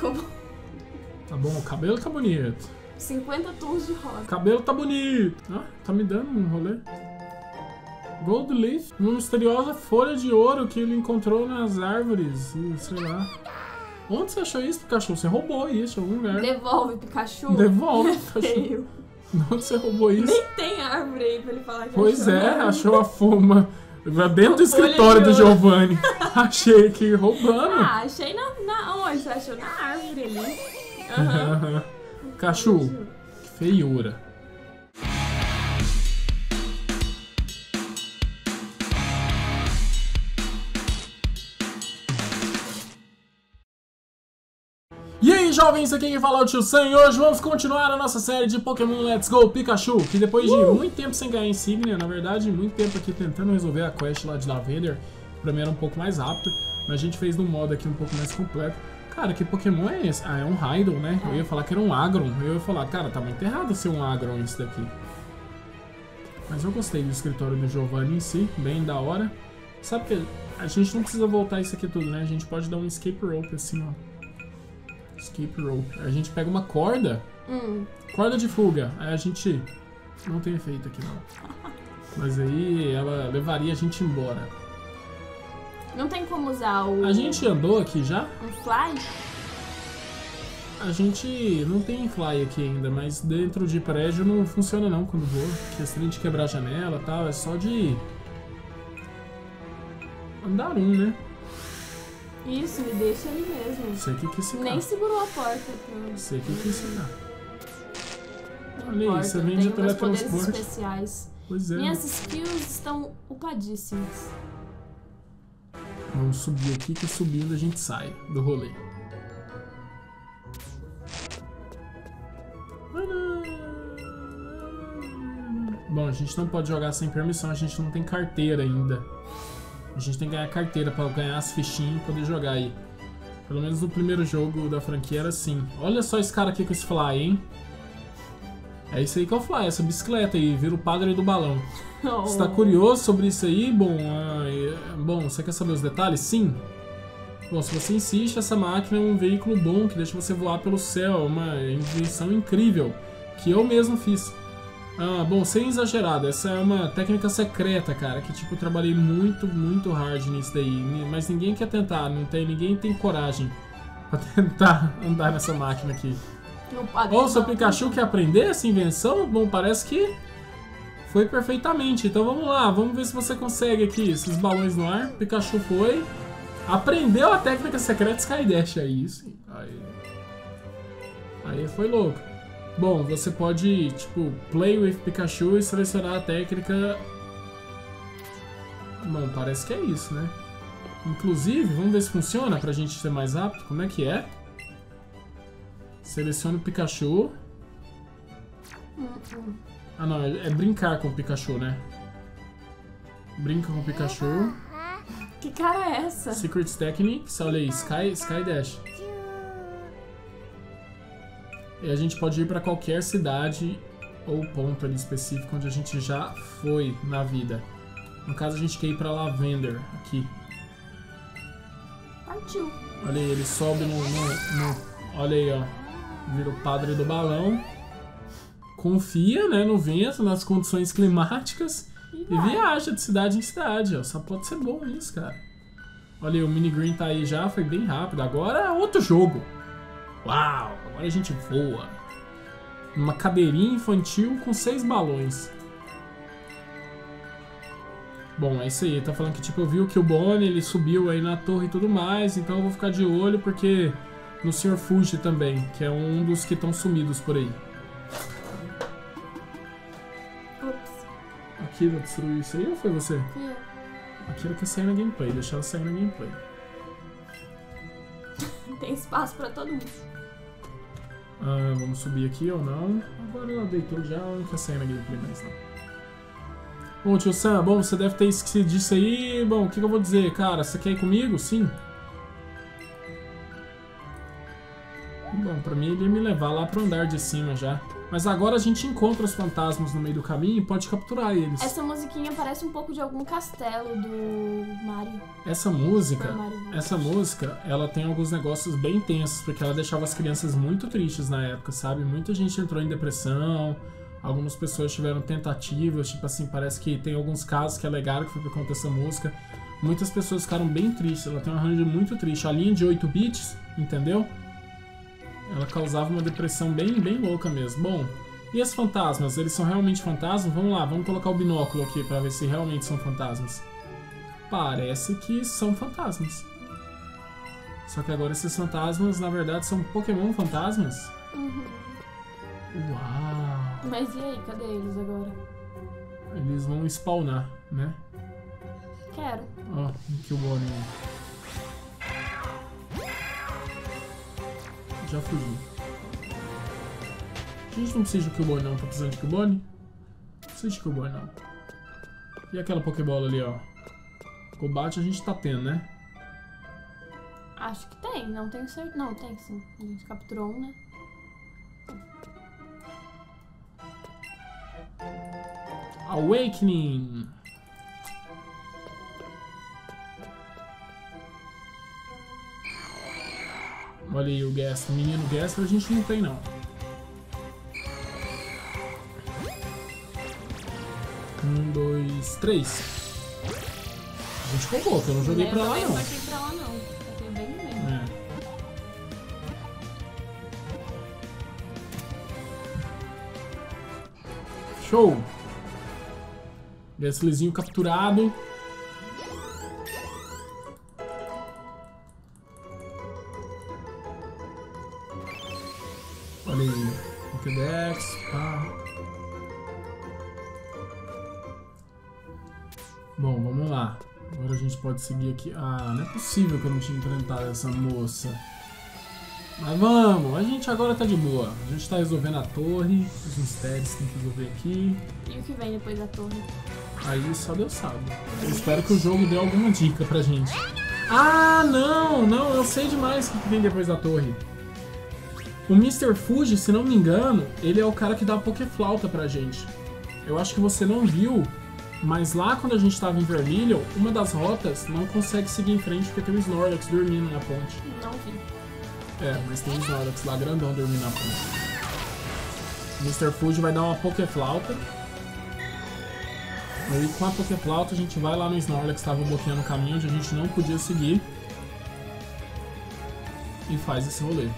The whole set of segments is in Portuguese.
Como Tá bom, o cabelo tá bonito. 50 tons de rosa. Cabelo tá bonito. Ah, tá me dando um rolê. Gold Leaf, uma misteriosa folha de ouro que ele encontrou nas árvores. e Sei lá. Onde você achou isso, Pikachu? Você roubou isso em algum lugar. Devolve, Pikachu. Devolve, Pikachu. Onde você roubou isso? Nem tem árvore aí pra ele falar que Pois achou. é, achou a fuma dentro do escritório do. Giovanni. Achei aqui roubando. Ah, achei na, Onde? Você achou na árvore ali? Aham. Cachu, que feiura. E aí, jovens, aqui quem fala é o Tio Sam e hoje vamos continuar a nossa série de Pokémon Let's Go Pikachu, que depois de muito tempo sem ganhar insígnia, na verdade, muito tempo aqui tentando resolver a quest lá de Lavender, pra mim era um pouco mais rápido, mas a gente fez num modo aqui um pouco mais completo. Cara, que Pokémon é esse? Ah, é um Raidon, né? Eu ia falar que era um Agron, eu ia falar, cara, tá muito errado ser um Agron isso daqui. Mas eu gostei do escritório do Giovanni em si, bem da hora. Sabe que a gente não precisa voltar isso aqui tudo, né? A gente pode dar um escape rope assim, ó. Escape rope. A gente pega uma corda, Hum. corda de fuga. Aí a gente. Não tem efeito aqui não. Mas aí ela levaria a gente embora. Não tem como usar o. A gente andou aqui já? Um fly? A gente não tem fly aqui ainda, mas dentro de prédio não funciona não quando voa. Questão de quebrar a janela e tal, é só de. Andar um, né? Isso, me deixa ali mesmo. Você que quis ficar. Nem segurou a porta. Pra... Você que quis ficar. Não Olha importa, eu vende meus poderes teletransporte. especiais. Pois é. Minhas skills estão upadíssimas. Vamos subir aqui que subindo a gente sai do rolê. Bom, a gente não pode jogar sem permissão, a gente não tem carteira ainda. A gente tem que ganhar carteira pra ganhar as fichinhas e poder jogar aí. Pelo menos no primeiro jogo da franquia era assim. Olha só esse cara aqui com esse fly, hein? É isso aí que é o fly, essa bicicleta aí, vira o padre do balão. Você tá curioso sobre isso aí? Bom, ah, é- bom, você quer saber os detalhes? Sim. Bom, se você insiste, essa máquina é um veículo bom que deixa você voar pelo céu, é uma invenção incrível que eu mesmo fiz. Ah, bom, sem exagerado, essa é uma técnica secreta, cara, que tipo eu trabalhei muito, muito hard nisso daí, mas ninguém quer tentar, não tem, ninguém tem coragem pra tentar andar nessa máquina aqui. Ou seu não. Pikachu quer aprender essa invenção? Bom, parece que foi perfeitamente. Então vamos lá, vamos ver se você consegue aqui esses balões no ar. Pikachu foi. Aprendeu a técnica secreta Sky Dash aí, sim. Aí. Aí foi louco. Bom, você pode, tipo, play with Pikachu e selecionar a técnica. Bom, parece que é isso, né? Inclusive, vamos ver se funciona pra gente ser mais rápido. Como é que é? Selecione o Pikachu. Ah não, é é brincar com o Pikachu, né? Brinca com o Pikachu. Que cara é essa? Secret Techniques, olha aí, Sky, Sky Dash. E a gente pode ir pra qualquer cidade ou ponto ali específico onde a gente já foi na vida. No caso, a gente quer ir pra Lavender, aqui. Partiu. Olha aí, ele sobe no, no- no- Olha aí, ó. Vira o padre do balão. Confia, né, no vento, nas condições climáticas. E E viaja de cidade em cidade, ó. Só pode ser bom isso, cara. Olha aí, o mini green tá aí já, foi bem rápido. Agora é outro jogo. Uau, agora a gente voa. Uma cadeirinha infantil com seis balões. Bom, é isso aí. Tá falando que tipo, eu vi o Killbone, ele subiu aí na torre e tudo mais, então eu vou ficar de olho porque no Sr. Fuji também, que é um dos que estão sumidos por aí. Ups, Akira destruiu isso aí ou foi você? fui eu. Akira quer sair na gameplay, deixar ela sair na gameplay. Tem espaço pra todo mundo. Ah, vamos subir aqui ou não? Agora ela deitou já, não quer sair na gameplay mais não. Bom, tio Sam, bom, você deve ter esquecido disso aí. Bom, o que, que eu vou dizer, cara? Você quer ir comigo? Sim? Bom, pra mim ele ia me levar lá pro andar de cima já. Mas agora a gente encontra os fantasmas no meio do caminho e pode capturar eles. Essa musiquinha parece um pouco de algum castelo do Mario. Essa música Mario essa música, ela tem alguns negócios bem tensos, porque ela deixava as crianças muito tristes na época, sabe? Muita gente entrou em depressão, algumas pessoas tiveram tentativas, tipo assim, parece que tem alguns casos que alegaram que foi por conta dessa música. Muitas pessoas ficaram bem tristes, ela tem um arranjo muito triste. A linha de 8 bits, entendeu? Ela causava uma depressão bem, bem louca mesmo. Bom, e as fantasmas? Eles são realmente fantasmas? Vamos lá, vamos colocar o binóculo aqui pra ver se realmente são fantasmas. Parece que são fantasmas. Só que agora esses fantasmas, na verdade, são Pokémon fantasmas? Uhum. Uau! Mas e aí, cadê eles agora? Eles vão spawnar, né? Quero. Ó, que o Bonnie. Já fugiu. A gente não precisa de Killbone não, tá precisando de Killbone? Não precisa de Killbone não. E aquela Pokébola ali, ó? Combate a gente tá tendo, né? Acho que tem, não tenho certeza. Não, tem sim. A gente capturou um, né? Awakening! Olha aí o Gaster. Menino Gaster a gente não tem, não. Um, dois, três. A gente que eu não joguei Eu pra lá, não. pra lá, não. Bem. É. Show! Gaslyzinho capturado. Pode seguir aqui. Ah, não é possível que eu não tinha enfrentado essa moça. Mas vamos, a gente agora tá de boa. A gente tá resolvendo a torre, os mistérios que tem que resolver aqui. E o que vem depois da torre? Aí só Deus sabe. Eu espero que o jogo dê alguma dica pra gente. Ah, não, não, eu sei demais o que vem depois da torre. O Mr. Fuji, se não me engano, ele é o cara que dá a Pokéflauta pra gente. Eu acho que você não viu, mas lá quando a gente tava em Vermilion, uma das rotas não consegue seguir em frente porque tem o Snorlax dormindo na ponte. Não vi. É, mas tem o Snorlax lá grandão dormindo na ponte. Mr. Fuji vai dar uma Pokéflauta. Aí com a Pokéflauta a gente vai lá no Snorlax que estava bloqueando o caminho onde a gente não podia seguir. E faz esse rolê.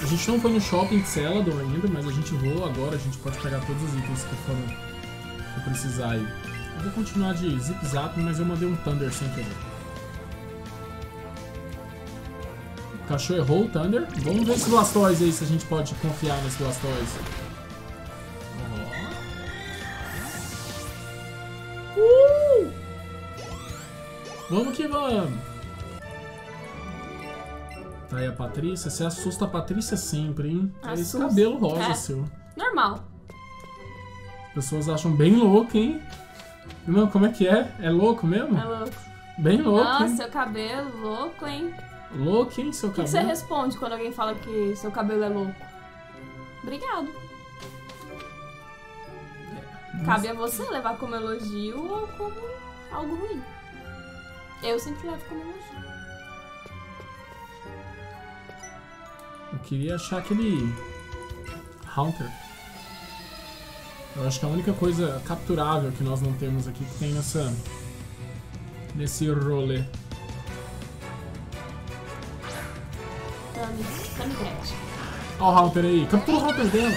A gente não foi no shopping de Celadon ainda, mas a gente voa agora, a gente pode pegar todos os itens que foram que precisar aí. Eu vou continuar de zip zap, mas eu mandei um Thunder sem querer. O cachorro errou o Thunder. Vamos ver esse Blastoise aí, se a gente pode confiar nesse Blastoise. Uh! Vamos que vamos! Tá aí a Patrícia. Você assusta a Patrícia sempre, hein? É esse Assusta. cabelo rosa É. seu. Normal. As pessoas acham bem louco, hein? Não, como é que é? É louco mesmo? É louco. Bem louco, Nossa, hein? seu cabelo louco, hein? Louco, hein, seu O que, que cabelo? você responde quando alguém fala que seu cabelo é louco? Obrigado. Cabe a você levar como elogio ou como algo ruim. Eu sempre levo como elogio. Eu queria achar aquele Haunter. Eu acho que a única coisa capturável que nós não temos aqui que tem nessa nesse rolê. Ó o Haunter aí, captura o Haunter dela.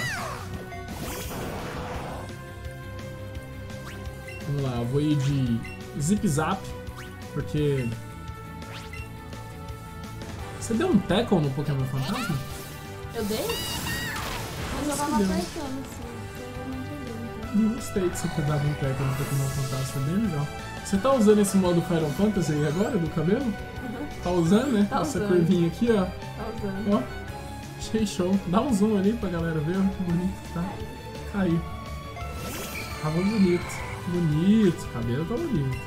Vamos lá, eu vou ir de Zip Zap, porque... Você deu um tackle no Pokémon Fantasma? Eu dei? Mas eu tava Deu. Não gostei de você ter dado um tackle no Pokémon Fantasma, foi bem legal. Você tá usando esse modo Final Fantasy aí agora, do cabelo? Uhum, Tá usando, né? Tá Essa usando. curvinha aqui, ó. tá usando. Ó, achei show. Dá um zoom ali pra galera ver, ó, que bonito que tá. Caiu. Tava bonito. Bonito. O cabelo tá bonito.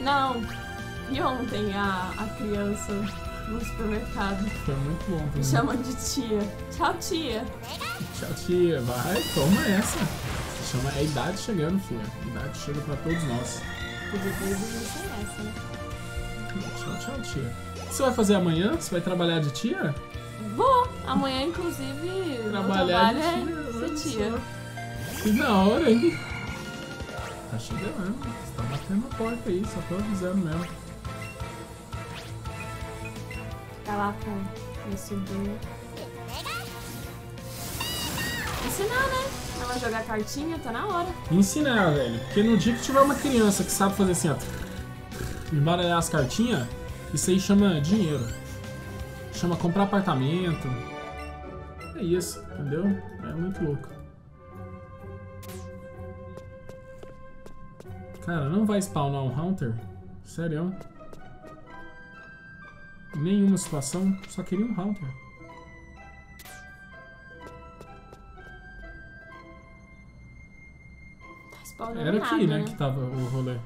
Não. E ontem a, a criança no supermercado Foi muito bom me também. chamando de tia. Tchau, tia. Tchau, tia. Vai, toma essa. Se chama é a idade chegando, filha. A idade chega pra todos nós. Podia ter ido sem essa, né? Tchau, tchau, tia. O que você vai fazer amanhã? Você vai trabalhar de tia? Vou! Amanhã, inclusive, meu Trabalhar trabalho de é tia, ser olha tia. Que da hora, hein? Tá chegando. Você tá batendo na porta aí, só tô avisando mesmo. Tá lá com minha sobrinha. Ensinar, né? Ela jogar cartinha, tá na hora. Ensinar, velho. Porque no dia que tiver uma criança que sabe fazer assim, ó, embaralhar as cartinhas, isso aí chama dinheiro. Chama comprar apartamento. É isso, entendeu? É muito louco. Cara, não vai spawnar um Hunter? Sério? Nenhuma situação, só queria um Hunter. Tá Era aqui, né, que tava o rolê.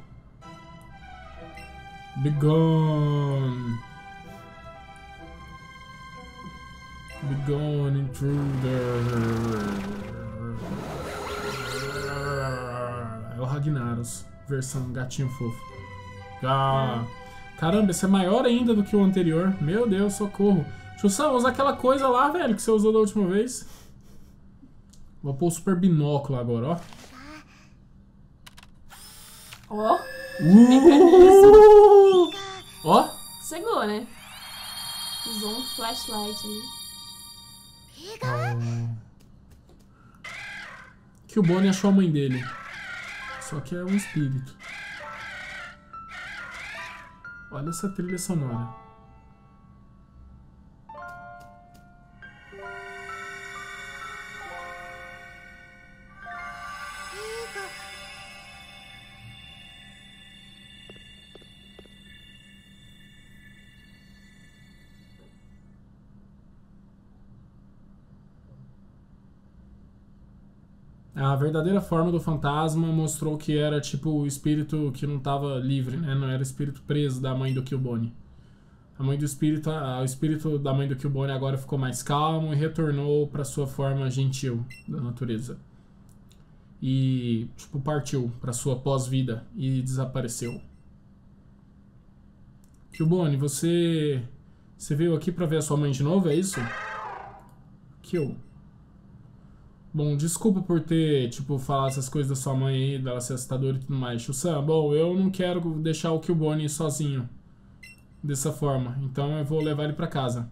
Be gone. Be gone, intruder. É o Ragnaros, versão gatinho fofo. Ah, caramba, esse é maior ainda do que o anterior. Meu Deus, socorro. Chussão, usa aquela coisa lá, velho, que você usou da última vez. Vou pôr o super binóculo agora, ó. Ó, Uh! Ó, cegou, né? Usou um flashlight ali. que o Bonnie achou a mãe dele. Só que é um espírito. Olha essa trilha sonora. A verdadeira forma do fantasma mostrou que era tipo o espírito que não estava livre, né? Não era espírito preso da mãe do Killbone. A mãe do espírito, a- o espírito da mãe do Killbone agora ficou mais calmo e retornou para sua forma gentil da natureza. E tipo partiu para sua pós-vida e desapareceu. Killbone, você você veio aqui para ver a sua mãe de novo, é isso? Kill. Bom, desculpa por ter, tipo, falado essas coisas da sua mãe aí, dela ser assustadora e tudo mais. Chussan, bom, eu não quero deixar o Killbone sozinho dessa forma, então eu vou levar ele pra casa.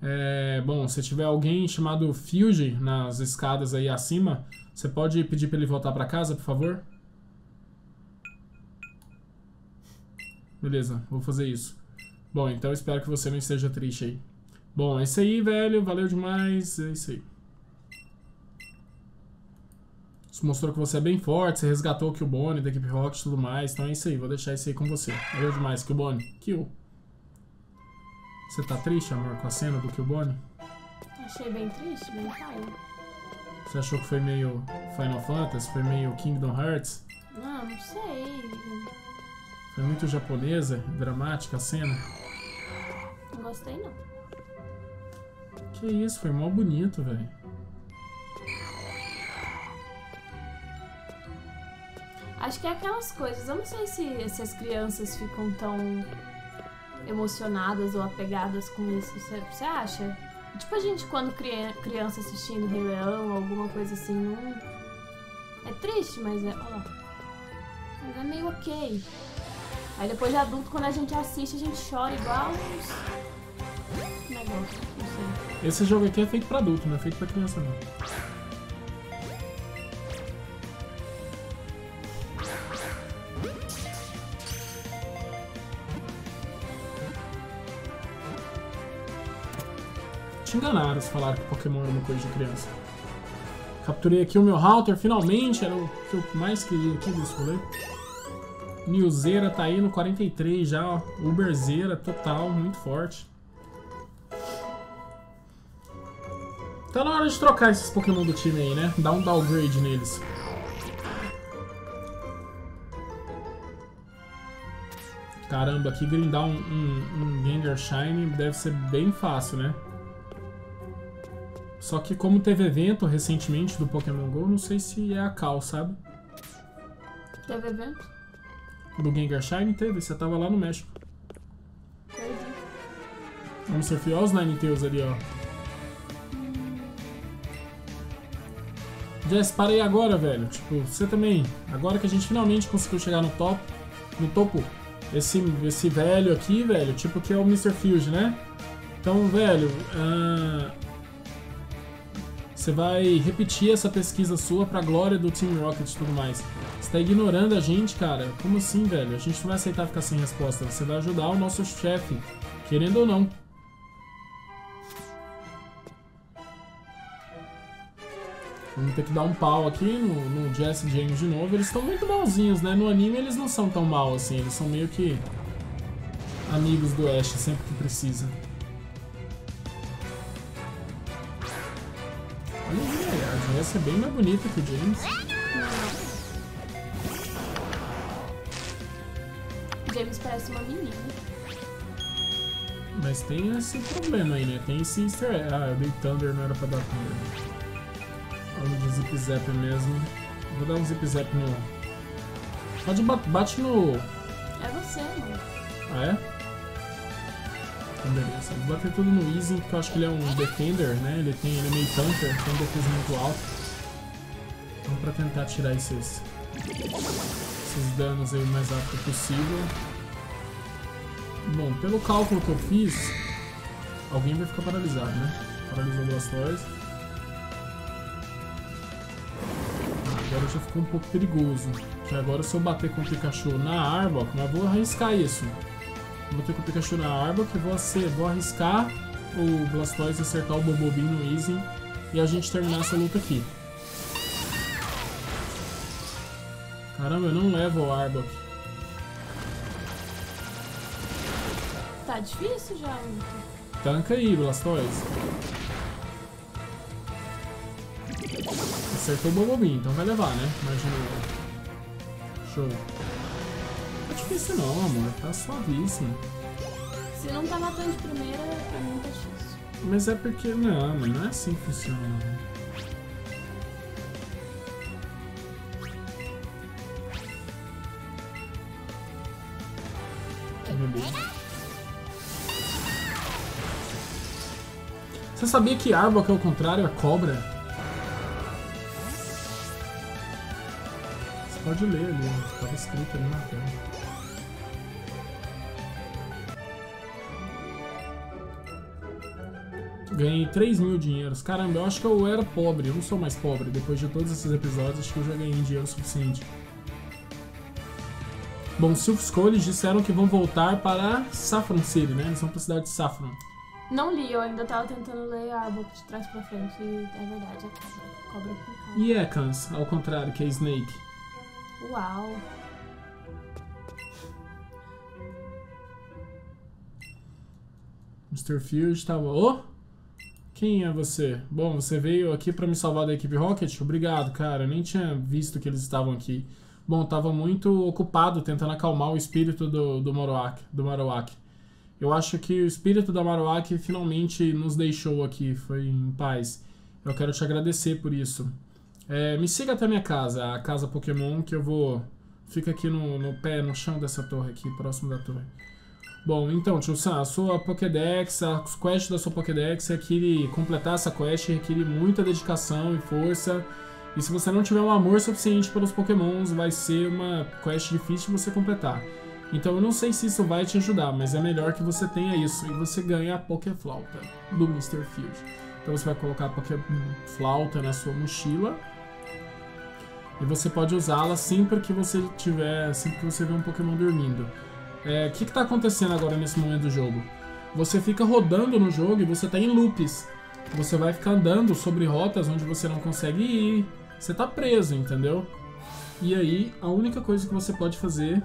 É, bom, se tiver alguém chamado Fuge nas escadas aí acima, você pode pedir pra ele voltar pra casa, por favor? Beleza, vou fazer isso. Bom, então espero que você não esteja triste aí. Bom, é isso aí, velho. Valeu demais. É isso aí. Isso mostrou que você é bem forte, você resgatou o Killbone da equipe Rocket e tudo mais. Então é isso aí, vou deixar isso aí com você. Valeu demais, Killbone. Kill. Você tá triste, amor, com a cena do Killbone? Achei bem triste, bem pai. Você achou que foi meio Final Fantasy? Foi meio Kingdom Hearts? Não, não sei. Foi muito japonesa, dramática a cena? Não gostei, não. Que isso, foi mó bonito, velho. Acho que é aquelas coisas. Eu não sei se, se as crianças ficam tão emocionadas ou apegadas com isso. Você você acha? Tipo a gente quando cria- criança assistindo Rei Leão alguma coisa assim, não. É triste, mas é. Ó, mas é meio ok. Aí depois de adulto, quando a gente assiste, a gente chora igual uns. Negócio, não sei. Esse jogo aqui é feito pra adulto, não é feito pra criança não. Enganaram se falaram que Pokémon era uma coisa de criança. Capturei aqui o meu Halter, finalmente, era o que eu mais queria aqui desse rolê. Nilzeira tá aí no 43 já, ó. Uberzeira total, muito forte. Tá na hora de trocar esses Pokémon do time aí, né? Dar um downgrade neles. Caramba, aqui grindar um, um, um Gengar Shine deve ser bem fácil, né? Só que como teve evento recentemente do Pokémon GO, não sei se é a Cal, sabe? Teve evento? do Gengar Shine? Teve, você tava lá no México. Perdi. Vamos surfar os Ninetales ali, ó. Jess, para aí agora, velho. Tipo, você também. Agora que a gente finalmente conseguiu chegar no top, no topo, esse, esse velho aqui, velho, tipo que é o Mr. Fuse, né? Então, velho, ah, você vai repetir essa pesquisa sua pra glória do Team Rocket e tudo mais. Você tá ignorando a gente, cara? Como assim, velho? A gente não vai aceitar ficar sem resposta. Você vai ajudar o nosso chefe, querendo ou não. Vamos ter que dar um pau aqui no, no Jesse James de novo. Eles estão muito malzinhos, né? No anime eles não são tão mal assim. Eles são meio que amigos do Ash sempre que precisa. Aí, a Jess é bem mais bonita que o James. James parece uma menina. Mas tem esse problema aí, né? Tem esse easter egg. Ah, eu dei Thunder, não era pra dar Thunder. Vamos de Zip Zap mesmo. Vou dar um Zip Zap no... Pode bate, bate no... É você, mano. Ah, é? Então, beleza. Vou bater tudo no Easy, porque eu acho que ele é um Defender, né? Ele, tem, ele é meio tanker, tem defesa muito alto. Então pra tentar tirar esses, esses danos aí o mais rápido possível. Bom, pelo cálculo que eu fiz, alguém vai ficar paralisado, né? Paralisou o Blastoise. agora já ficou um pouco perigoso. Que agora se eu bater com o Pikachu na Arbok, mas vou arriscar isso. Vou bater com o Pikachu na Arbok, vou, vou arriscar o Blastoise acertar o Bobobin no Easy e a gente terminar essa luta aqui. Caramba, eu não levo o Arbok. Tá difícil já, Tanca aí, Blastoise. Acertou o Bobobin, então vai levar, né? Imagina. Show. Não é difícil não, amor. Tá suavíssimo. Se não tá matando de primeira, pra mim tá difícil. Mas é porque... Não, mas não é assim que funciona. Você sabia que Arbok é o contrário, a cobra? Pode ler ali, estava escrito ali na tela. Ganhei 3 mil dinheiros. Caramba, eu acho que eu era pobre, eu não sou mais pobre. Depois de todos esses episódios, acho que eu já ganhei dinheiro suficiente. Bom, Silph Skulls disseram que vão voltar para Saffron City, né? Eles vão para a cidade de Saffron. Não li, eu ainda tava tentando ler a book de trás pra frente e é verdade, é cobra, cobra com cara. E Ekans, ao contrário, que é Snake. Uau! Mr. Field estava. Oh! Quem é você? Bom, você veio aqui para me salvar da equipe Rocket? Obrigado, cara. Eu nem tinha visto que eles estavam aqui. Bom, tava muito ocupado tentando acalmar o espírito do, do Marowak. Do Marowak. Eu acho que o espírito da Marowak finalmente nos deixou aqui. Foi em paz. Eu quero te agradecer por isso. É, me siga até minha casa, a casa Pokémon, que eu vou. Fica aqui no, no pé, no chão dessa torre aqui, próximo da torre. Bom, então, Tio Sam, a sua Pokédex, a quest da sua Pokédex requer completar essa quest requer muita dedicação e força. E se você não tiver um amor suficiente pelos Pokémons, vai ser uma quest difícil de você completar. Então eu não sei se isso vai te ajudar, mas é melhor que você tenha isso e você ganha a Pokéflauta do Mr. Field. Então você vai colocar a Pokéflauta na sua mochila e você pode usá-la sempre que você tiver, sempre que você vê um Pokémon dormindo. É, o que está acontecendo agora nesse momento do jogo? Você fica rodando no jogo e você está em loops. Você vai ficar andando sobre rotas onde você não consegue ir. Você está preso, entendeu? E aí, a única coisa que você pode fazer...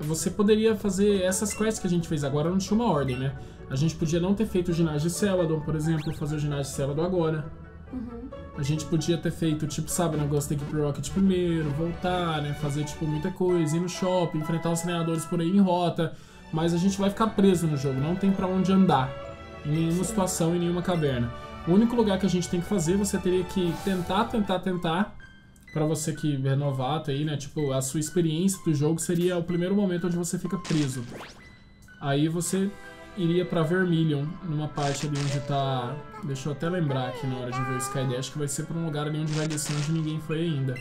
Você poderia fazer essas quests que a gente fez agora, não tinha uma ordem, né? A gente podia não ter feito o ginásio de Celadon, por exemplo, fazer o ginásio de Celadon agora. Uhum. A gente podia ter feito, tipo, sabe, o negócio de pro Rocket primeiro, voltar, né? Fazer, tipo, muita coisa, ir no shopping, enfrentar os treinadores por aí em rota. Mas a gente vai ficar preso no jogo, não tem para onde andar. Em nenhuma situação, em nenhuma caverna. O único lugar que a gente tem que fazer, você teria que tentar, tentar, tentar Pra você que é novato aí, né? Tipo, a sua experiência do jogo seria o primeiro momento onde você fica preso. Aí você iria pra Vermilion, numa parte ali onde tá... Deixa eu até lembrar aqui na hora de ver o Skydash, que vai ser pra um lugar ali onde vai descer onde ninguém foi ainda.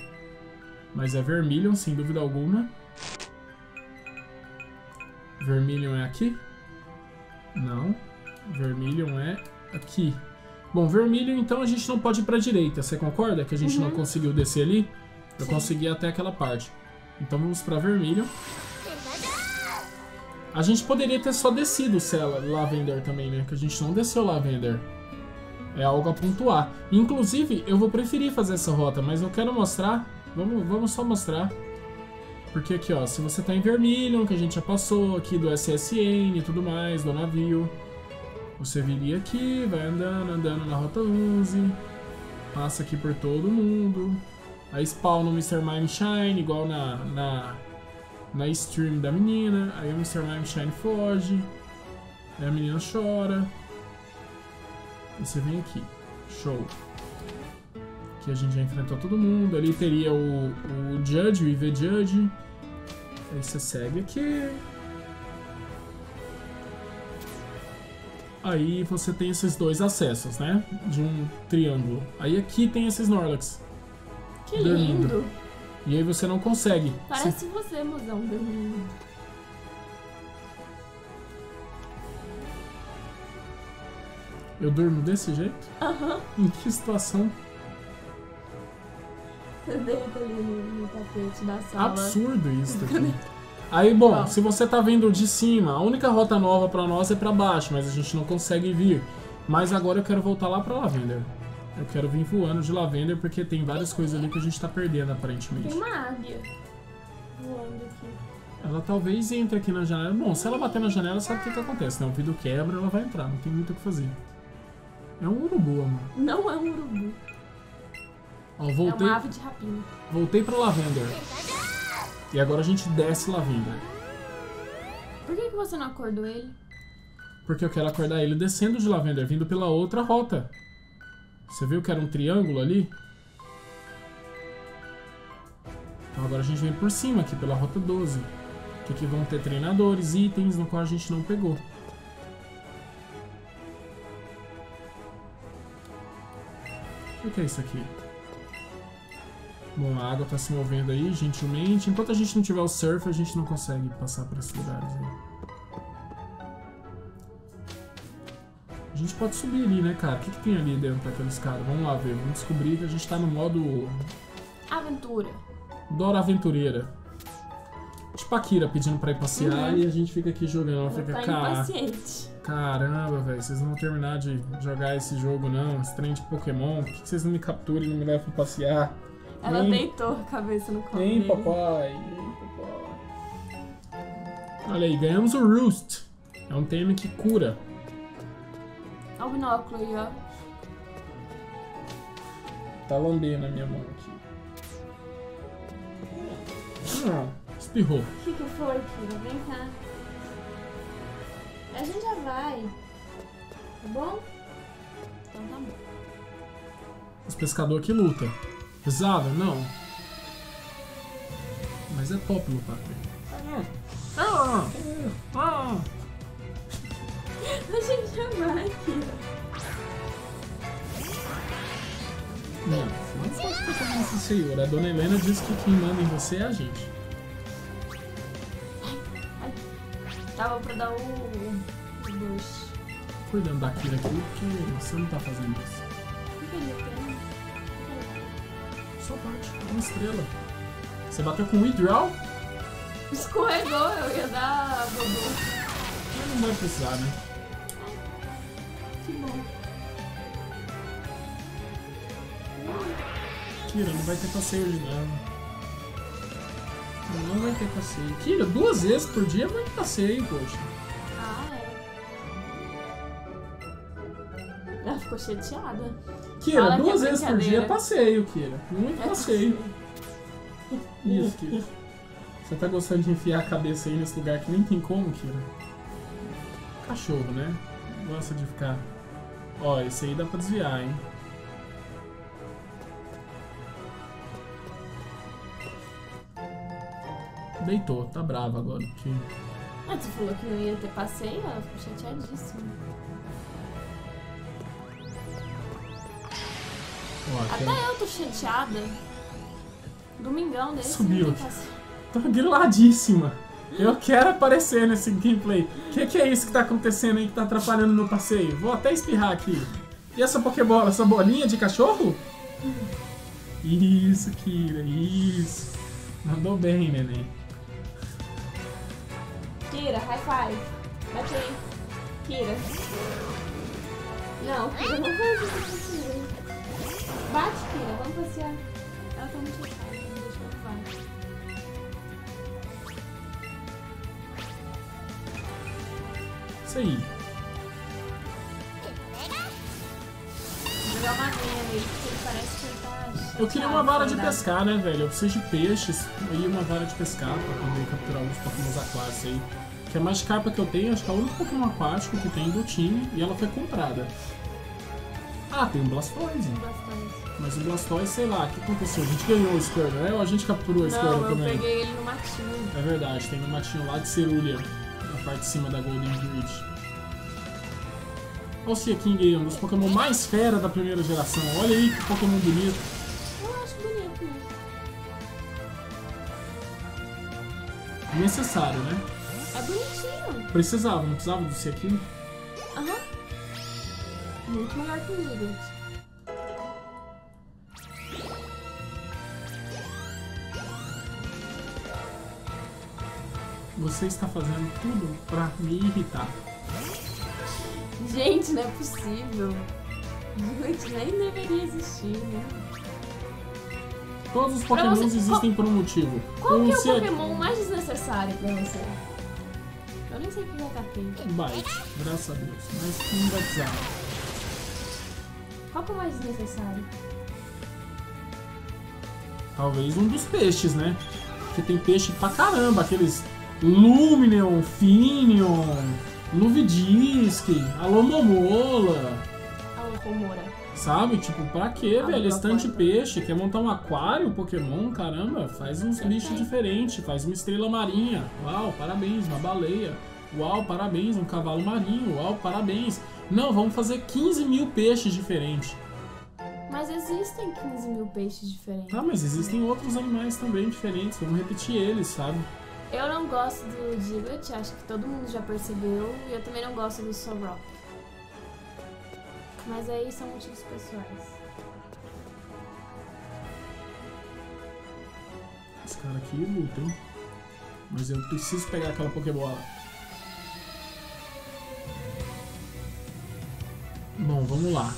Mas é Vermilion, sem dúvida alguma. Vermilion é aqui? Não. Vermilion é aqui. Bom, Vermilion, então a gente não pode ir pra direita. Você concorda que a gente não conseguiu descer ali? Eu Sim. consegui até aquela parte. Então vamos pra Vermilion. A gente poderia ter só descido Cela, Lavender também, né? Que a gente não desceu Lavender. É algo a pontuar. Inclusive, eu vou preferir fazer essa rota, mas eu quero mostrar. Vamos, vamos só mostrar. Porque aqui, ó, se você tá em Vermilion, que a gente já passou aqui do SSN e tudo mais, do navio. Você viria aqui, vai andando, andando na rota 11. Passa aqui por todo mundo. Aí spawna o Mr. Mime Shine, igual na, na, na stream da menina. Aí o Mr. Mime Shine foge. Aí a menina chora. E você vem aqui. Show. Aqui a gente já enfrentou todo mundo. Ali teria o, o Judge, o IV Judge. Aí você segue aqui. Aí você tem esses dois acessos, né? De um triângulo. Aí aqui tem esses Snorlax. Que Dormindo. lindo. E aí você não consegue. Se- Parece você, mozão, dormindo. Eu durmo desse jeito? Aham. Em que situação? Você deita ali no, no tapete da sala. Absurdo isso daqui. Aí, bom, Bom. se você tá vindo de cima, a única rota nova pra nós é pra baixo, mas a gente não consegue vir. Mas agora eu quero voltar lá pra Lavender. Eu quero vir voando de Lavender porque tem várias coisas ali que a gente tá perdendo aparentemente. Tem uma águia voando aqui. Ela talvez entre aqui na janela. Bom, se ela bater na janela, sabe o que, que acontece, né? O vidro quebra, ela vai entrar, não tem muito o que fazer. É um urubu, amor. Não é um urubu. Ó, É voltei, uma ave de rapina. voltei pra Lavender. E agora a gente desce Lavender. Por que, que você não acordou ele? Porque eu quero acordar ele descendo de Lavender, vindo pela outra rota. Você viu que era um triângulo ali? Então agora a gente vem por cima aqui pela rota 12. Que aqui vão ter treinadores, itens no qual a gente não pegou. O que, que é isso aqui? Bom, a água tá se movendo aí gentilmente. Enquanto a gente não tiver o surf, a gente não consegue passar por esses lugares aí. A gente pode subir ali, né, cara? O que, que tem ali dentro daqueles caras? Vamos lá ver. Vamos descobrir que a gente tá no modo Aventura. Dora Aventureira. Tipo a Kira pedindo pra ir passear Uhum. e a gente fica aqui jogando. Ela fica, tá cara, caramba, velho, vocês não vão terminar de jogar esse jogo, não. Esse trem de Pokémon. Por que vocês não me capturam e não me levam pra passear? Ela Nem- deitou a cabeça no colo Nem dele. papai, nem papai. Olha aí, ganhamos o Roost. É um TM que cura. Olha o binóculo aí, ó. Tá lambendo a minha mão aqui. Ah, espirrou. O que, que foi, filho? Vem cá. A gente já vai. Tá bom? Então tá bom. Os pescadores que luta. Pesado? Não. Mas é top lutar. Ah, ah. A gente já vai, filho. Não, não pode ficar com esse senhor. A dona Helena disse que quem manda em você é a gente. Tava pra dar o. o dois. Cuidando daquilo aqui, porque você não tá fazendo isso. O uma estrela. Você bateu com withdraw? Escorregou, eu ia dar bobo. Mas não vai precisar, né? Que bom. Kira, não vai ter passeio de dano. Não vai ter passeio. Kira, duas vezes por dia vai ter passeio, poxa. Ah, é. Ela ficou chateada. Kira, Fala é duas é vezes por dia é passeio, Kira. Muito é passeio. passeio. Isso, Kira. Você tá gostando de enfiar a cabeça aí nesse lugar que nem tem como, Kira? Cachorro, né? Gosta de ficar. Ó, esse aí dá pra desviar, hein? Deitou, tá brava agora, Kira. Mas tu falou que não ia ter passeio, ela ficou chateadíssima. Ó, Até eu tô chateada. Domingão desse. Subiu. Tô griladíssima. Eu quero aparecer nesse gameplay. O que, que é isso que tá acontecendo aí que tá atrapalhando meu passeio? Vou até espirrar aqui. E essa Pokébola? Essa bolinha de cachorro? Isso, Kira, isso. Mandou bem, neném. Kira, high five. Bate aí. Kira. Não, Kira, não faz isso Kira. Bate, Kira, vamos passear. Ela tá muito chateada, não deixa ela vai. Isso aí. Vou jogar uma nele, porque ele parece que ele tá. Eu queria uma vara de pescar, né, velho? Eu preciso de peixes e uma vara de pescar pra poder capturar alguns Pokémon aquáticos aí. Que a Magikarpa que eu tenho, acho que é o único Pokémon aquático que tem do time e ela foi comprada. Ah, tem um Blastoise. Mas o Blastoise, sei lá, o que aconteceu? A gente ganhou o Squirtle, né? Ou a gente capturou o Squirtle Não, eu também? peguei ele no matinho. É verdade, tem um matinho lá de Cerulha, na parte de cima da Golden Bridge. Olha o Sea King aí, um dos Pokémon mais fera da primeira geração. Olha aí que Pokémon bonito. Eu acho bonito mesmo. Necessário, né? É bonitinho. Precisava, não precisava do Sea King? Muito melhor que o Liget. Você está fazendo tudo pra me irritar. Gente, não é possível. Gente, nem deveria existir, né? Todos os Pokémons você- existem por um motivo. Qual que é o Pokémon mais desnecessário pra você? Eu nem sei o que eu catei. Bite, graças a Deus. Mas não vai precisar. Qual que é o mais desnecessário? Talvez um dos peixes, né? Porque tem peixe pra caramba, aqueles Lumineon, Finion, Luvidisk, Alomomola, o Komora. sabe? Tipo, pra quê, velho? pode. peixe, quer montar um aquário, Pokémon, caramba, faz uns bichos diferentes, faz uma estrela marinha, uau, parabéns, uma baleia, uau, parabéns, um cavalo marinho, uau, parabéns. Não, vamos fazer 15 mil peixes diferentes. Mas existem 15 mil peixes diferentes. Tá, mas existem outros animais também diferentes, vamos repetir eles, sabe? Eu não gosto do Diglett, acho que todo mundo já percebeu. E eu também não gosto do Sorok. Mas aí são motivos pessoais. Esse cara aqui luta, hein? Mas eu preciso pegar aquela Pokébola. Bom, vamos lá.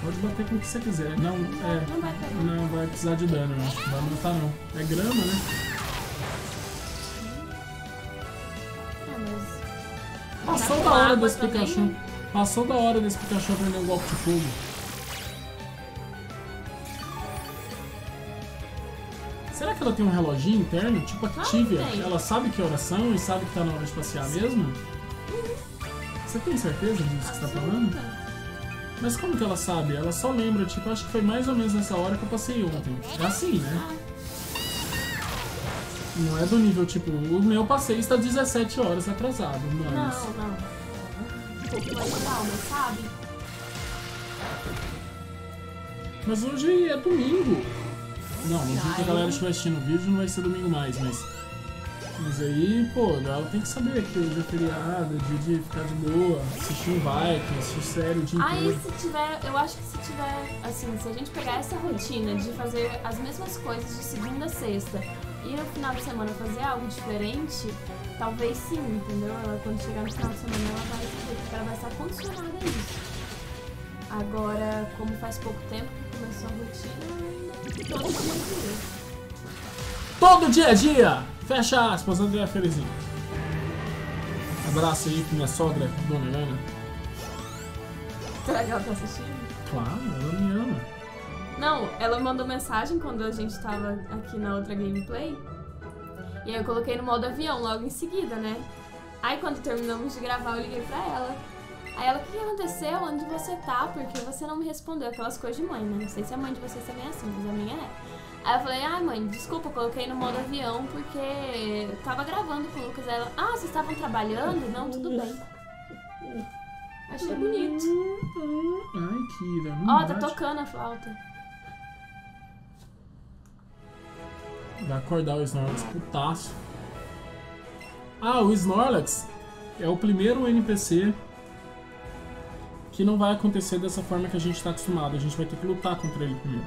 Pode bater com o que você quiser. Não, é. Não vai precisar de dano. Não vai matar não. É grama, né? Passou da hora desse também, Pikachu. né? Passou da hora desse Pikachu aprender um golpe de fogo. Será que ela tem um reloginho interno? Tipo a Claro Tivia? que tem. Ela sabe que horas são e sabe que tá na hora de passear mesmo? Você tem certeza disso que você tá falando? Mas como que ela sabe? Ela só lembra, tipo, acho que foi mais ou menos nessa hora que eu passei ontem. É assim, né? Não é do nível, tipo, o meu passeio está 17 horas atrasado. Não, não, não. Um pouco mais calma, sabe? Mas hoje é domingo. Não, no dia que a galera estiver assistindo o vídeo não vai ser domingo mais, mas. Mas aí, pô, ela tem que saber que hoje é feriado, é dia de ficar de boa, assistir um Vikings, assistir série o dia Aí inteiro. se tiver, eu acho que se tiver, assim, se a gente pegar essa rotina de fazer as mesmas coisas de segunda a sexta e no final de semana fazer algo diferente, talvez sim, entendeu? Ela quando chegar no final de semana ela vai saber porque ela vai estar condicionada a isso. Agora, como faz pouco tempo que começou a rotina, todo dia é dia. Todo dia a dia! Fecha aspas, André Felizinho. Abraço aí pra minha sogra, Dona Ana. Será que ela tá assistindo? Claro, ela me ama. Não, ela mandou mensagem quando a gente tava aqui na outra gameplay. E aí eu coloquei no modo avião logo em seguida, né? Aí quando terminamos de gravar, eu liguei pra ela. Aí ela, o que aconteceu? Onde você tá? Porque você não me respondeu aquelas coisas de mãe, né? Não sei se a mãe de vocês também é assim, mas a minha é. Aí eu falei, ai mãe, desculpa, eu coloquei no modo avião porque eu tava gravando com o Lucas. Aí ela, ah, vocês estavam trabalhando? Não, tudo bem. Achei bonito. Ai, Kira. Ó, oh, tá tocando a flauta. Vai acordar o Snorlax putaço. Ah, o Snorlax é o primeiro NPC que não vai acontecer dessa forma que a gente está acostumado. A gente vai ter que lutar contra ele primeiro.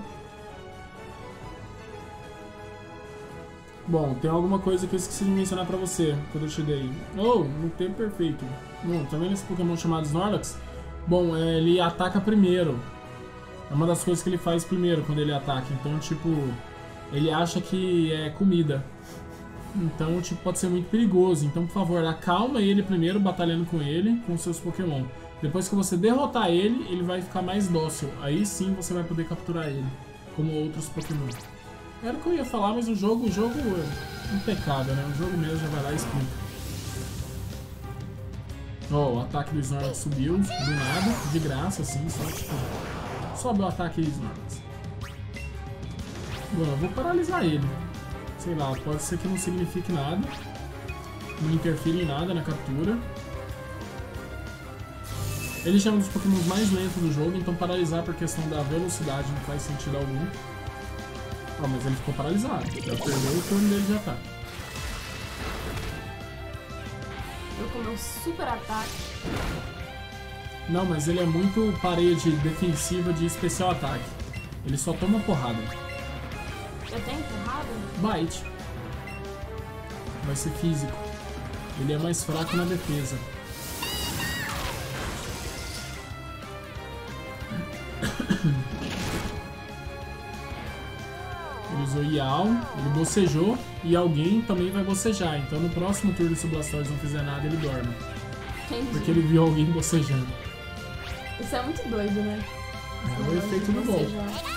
Bom, tem alguma coisa que eu esqueci de mencionar pra você quando eu cheguei. Oh, no tempo perfeito. Bom, tá vendo esse Pokémon chamado Snorlax? Bom, é, ele ataca primeiro. É uma das coisas que ele faz primeiro quando ele ataca. Então, tipo, ele acha que é comida. Então, tipo, pode ser muito perigoso. Então, por favor, acalma ele primeiro, batalhando com ele, com seus Pokémon. Depois que você derrotar ele, ele vai ficar mais dócil. Aí sim você vai poder capturar ele, como outros Pokémon. Era o que eu ia falar, mas o jogo, o jogo é impecável, né? O jogo mesmo já vai lá e explica. Ó, oh, o ataque do Snorlax subiu, do nada, de graça, assim, só tipo... Sobe o ataque Snorlax. Bom, eu vou paralisar ele. Sei lá, pode ser que não signifique nada. Não interfira em nada na captura. Ele já é um dos Pokémon mais lentos do jogo, então paralisar por questão da velocidade não faz sentido algum. Ah, mas ele ficou paralisado. Já perdeu o turno dele de ataque. Eu com meu super ataque. Não, mas ele é muito parede defensiva de especial ataque. Ele só toma porrada. Tenho porrada? Bite. Vai ser físico. Ele é mais fraco na defesa. Ele usou Yao, ele bocejou e alguém também vai bocejar. Então no próximo turno, se o Blastoise não fizer nada, ele dorme. Entendi. Porque ele viu alguém bocejando. Isso é muito doido, né? É o efeito do golpe.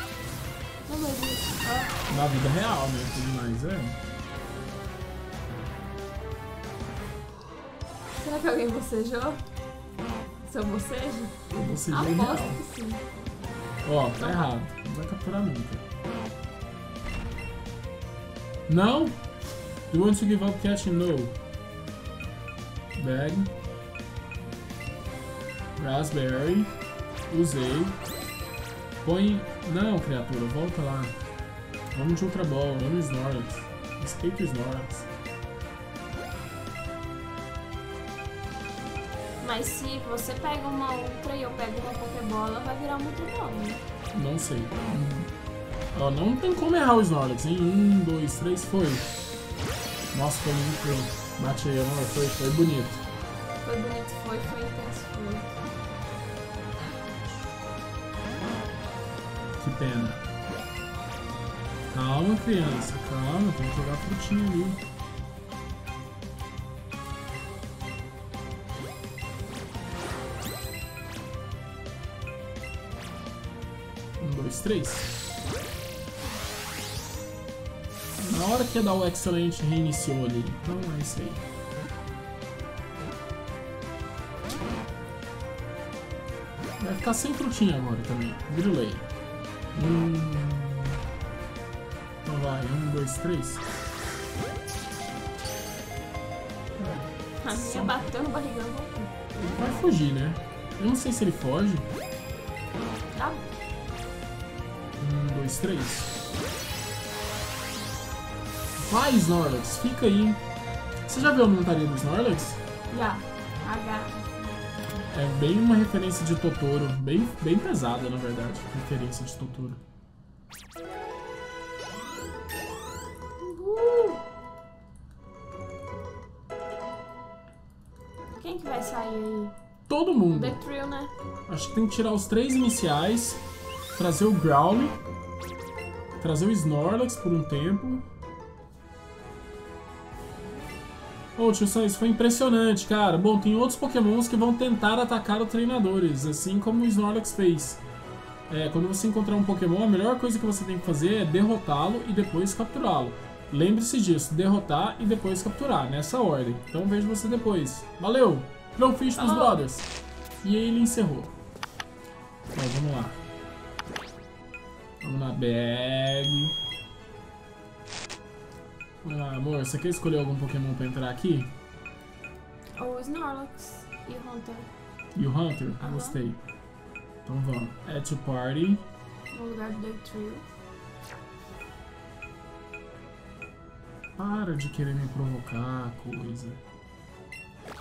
Na vida real, né? Tudo mais, é. Será que alguém bocejou? Seu bocejo? Eu bocejei Aposto real. que sim. Ó, tá errado. Não vai capturar nunca. Não? You want to give up catching? No. Bag. Raspberry. Usei. Põe... Não, criatura, volta lá. Vamos de Ultra Ball, vamos Snorlax. Escape Snorlax. Mas se você pega uma Ultra e eu pego uma Pokébola, vai virar uma Ultra Ball, né? Não sei. Ó, não tem como errar o Snorlax, hein? Um, dois, três, foi. Nossa, foi muito... Bate aí, amor. Foi, foi bonito. Foi bonito, foi, foi intenso, foi. Pena. Calma, criança. Calma, tem que jogar frutinha ali. Um, dois, três. Na hora que ia dar o excelente reiniciou ali. Então é isso aí. Vai ficar sem frutinha agora também. Virulei. Então vai, um, dois, três. A minha bateu no barrigão. Ele vai fugir, né? Eu não sei se ele foge. Tá? Um, dois, três. Vai, Snorlax, fica aí. Você já viu a montaria do Snorlax? Já. É bem uma referência de Totoro. Bem, bem pesada, na verdade. Referência de Totoro. Uhul. Quem que vai sair aí? Todo mundo. The Trill, né? Acho que tem que tirar os três iniciais. Trazer o Growly. Trazer o Snorlax por um tempo. Ô, tio Sam, isso foi impressionante, cara. Bom, tem outros pokémons que vão tentar atacar os treinadores, assim como o Snorlax fez. é, quando você encontrar um Pokémon, a melhor coisa que você tem que fazer é derrotá-lo e depois capturá-lo. Lembre-se disso, derrotar e depois capturar, nessa ordem. Então vejo você depois. Valeu! Glowfish dos Falou. Brothers! E aí ele encerrou. Ó, vamos lá. Vamos na bag. Lá, amor. Você quer escolher algum Pokémon pra entrar aqui? O Snorlax e o Hunter E o Hunter? Aham. Gostei. Então vamos. Add to party. no lugar do Doug Trio. Para de querer me provocar, coisa.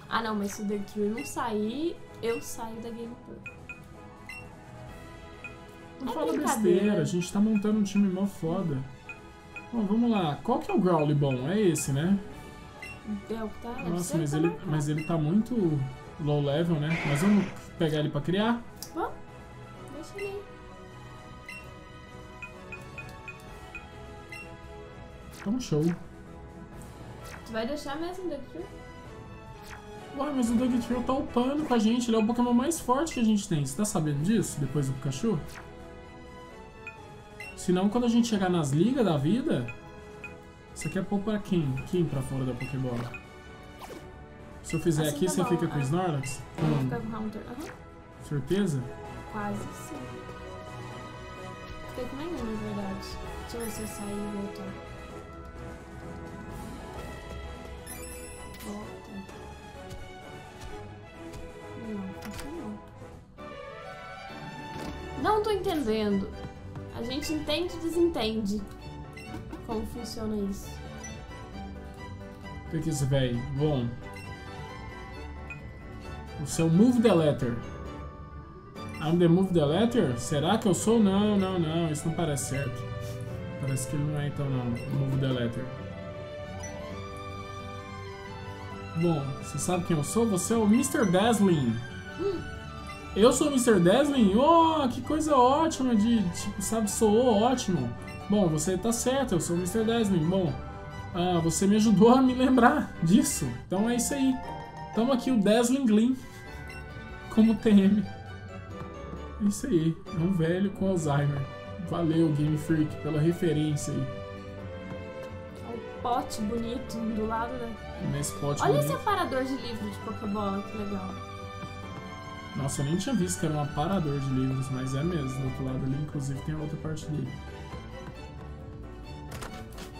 Ah não, mas se o Doug Trio não sair, eu saio da Game Pro. Não É fala besteira, a gente tá montando um time mó foda. Bom, vamos lá. Qual que é o Growly bom? É esse, né? É o que tá. Nossa, mas ele, marcado. mas ele tá muito low level, né? Mas vamos pegar ele pra criar? Vamos? Deixa ele aí. Então show. Tu vai deixar mesmo o Doug Trio? Ué, mas o Dugtrio tá upando com a gente. Ele é o Pokémon mais forte que a gente tem. Você tá sabendo disso? Depois do Pikachu? Senão, quando a gente chegar nas ligas da vida... Você quer pôr pra quem? Quem pra fora da Pokébola? Se eu fizer Assim aqui, tá você bom, fica com o. Snorlax? Eu vou Hum, ficar com o Hunter. Aham, certeza? quase sim. Fiquei com nenhum, na verdade. Deixa eu ver se eu sair e voltar. Volta. Não, funcionou. Não tô entendendo. A gente entende e desentende como funciona isso. O que é esse velho? Bom. O seu Move the Letter. I'm the Move the Letter? Será que eu sou? Não, não, não. Isso não parece certo. Parece que ele não é então não. Move the Letter. Bom, você sabe quem eu sou? Você é o Mr. Dazzling. Eu sou o Mr. Dazzling? Oh, que coisa ótima de, tipo, sabe, soou ótimo. Bom, você tá certo, eu sou o Mr. Dazzling. Bom, ah, você me ajudou a me lembrar disso. Então é isso aí. Tamo aqui o Dazzling Gleam como TM. É isso aí. É um velho com Alzheimer. Valeu, Game Freak, pela referência aí. Olha o pote bonito do lado da. Nesse pote Olha bonito. esse aparador de livro de Pokébola, que legal. Nossa, eu nem tinha visto que era um aparador de livros, mas é mesmo. Do outro lado ali, inclusive, tem a outra parte dele.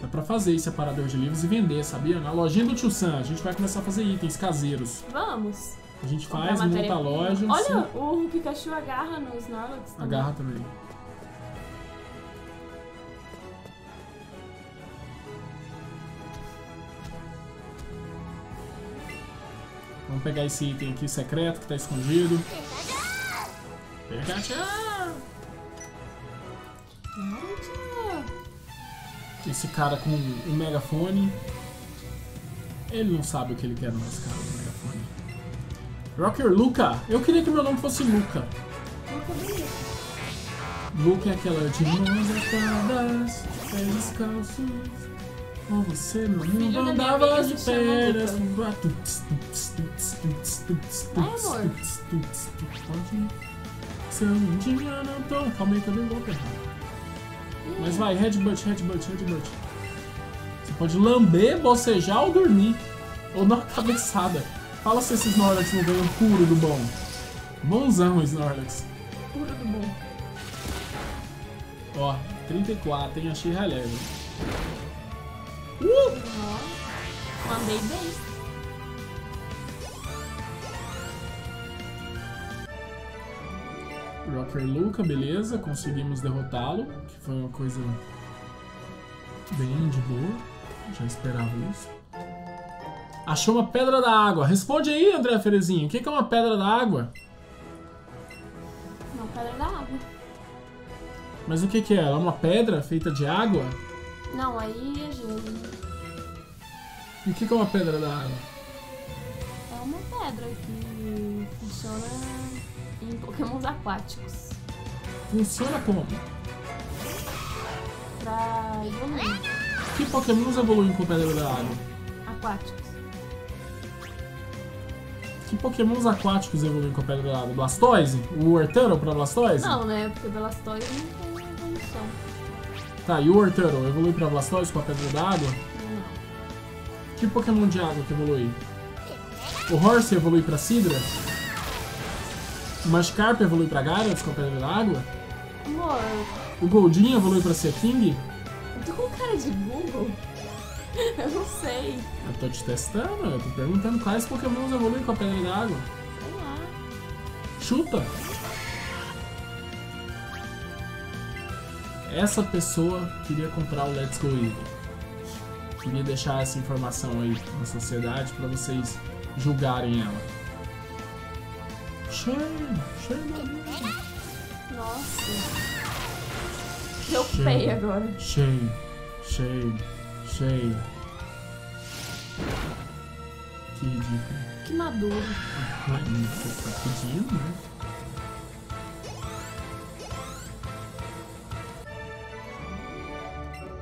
Dá pra fazer esse aparador de livros e vender, sabia? Na lojinha do Tio Sam, a gente vai começar a fazer itens caseiros. Vamos! A gente comprar faz, monta a loja. Olha, sim. o Pikachu agarra no Snorlax. também. Agarra também. Vamos pegar esse item aqui secreto que tá escondido. Esse cara com um megafone. Ele não sabe o que ele quer no nosso cara do megafone. Rocker Luca! Eu queria que meu nome fosse Luca. Luca é aquela de mãos atadas, pés descalços. Com você no mundo andava de se férias. Luca. Vai, amor. Pode. Seu lindinho não tô. Calma aí que eu dei um golpe errado. Mas vai, headbutt, headbutt, headbutt. Você pode lamber, bocejar ou dormir. Ou dar uma cabeçada. Fala se esse Snorlax não ganha um puro do bom. Bonzão, Snorlax. Puro do bom. Ó, 34, hein? Achei high Ó. Mandei bem. Rocker Luca, beleza. Conseguimos derrotá-lo. Que foi uma coisa bem de boa. Já esperava isso. Achou uma pedra da água. Responde aí, André Ferezinho. O que é uma pedra da água? Não, pedra da água. Mas o que que é? Ela é uma pedra feita de água? Não, aí é gelo. E o que que é uma pedra da água? É uma pedra que funciona em pokémons aquáticos. Funciona como? Pra evoluir. Que pokémons evoluem com pedra da água? Aquáticos. Que pokémons aquáticos evoluem com a Pedra da Água? Blastoise? O Arturo pra Blastoise? Não, né? Porque Blastoise não tem evolução. Tá, e o Arturo evolui pra Blastoise com a Pedra da Água? Não. Que Pokémon de água que evolui? O Horse evolui pra Sidra? O Magikarp evolui pra Gyarados com a Pedra da Água? Amor, O Goldin evolui pra Seaking? eu tô com cara de Google. Eu não sei. Eu tô te testando, eu tô perguntando quais Pokémons evoluem com a Pedra da Água. Sei lá. Chuta! Essa pessoa queria comprar o Let's Go Eevee. Queria deixar essa informação aí na sociedade pra vocês julgarem ela. Shame on you. Nossa. Preocupei agora. Shame, shame, shame. Que ridículo. Que maduro. Você tá pedindo, né?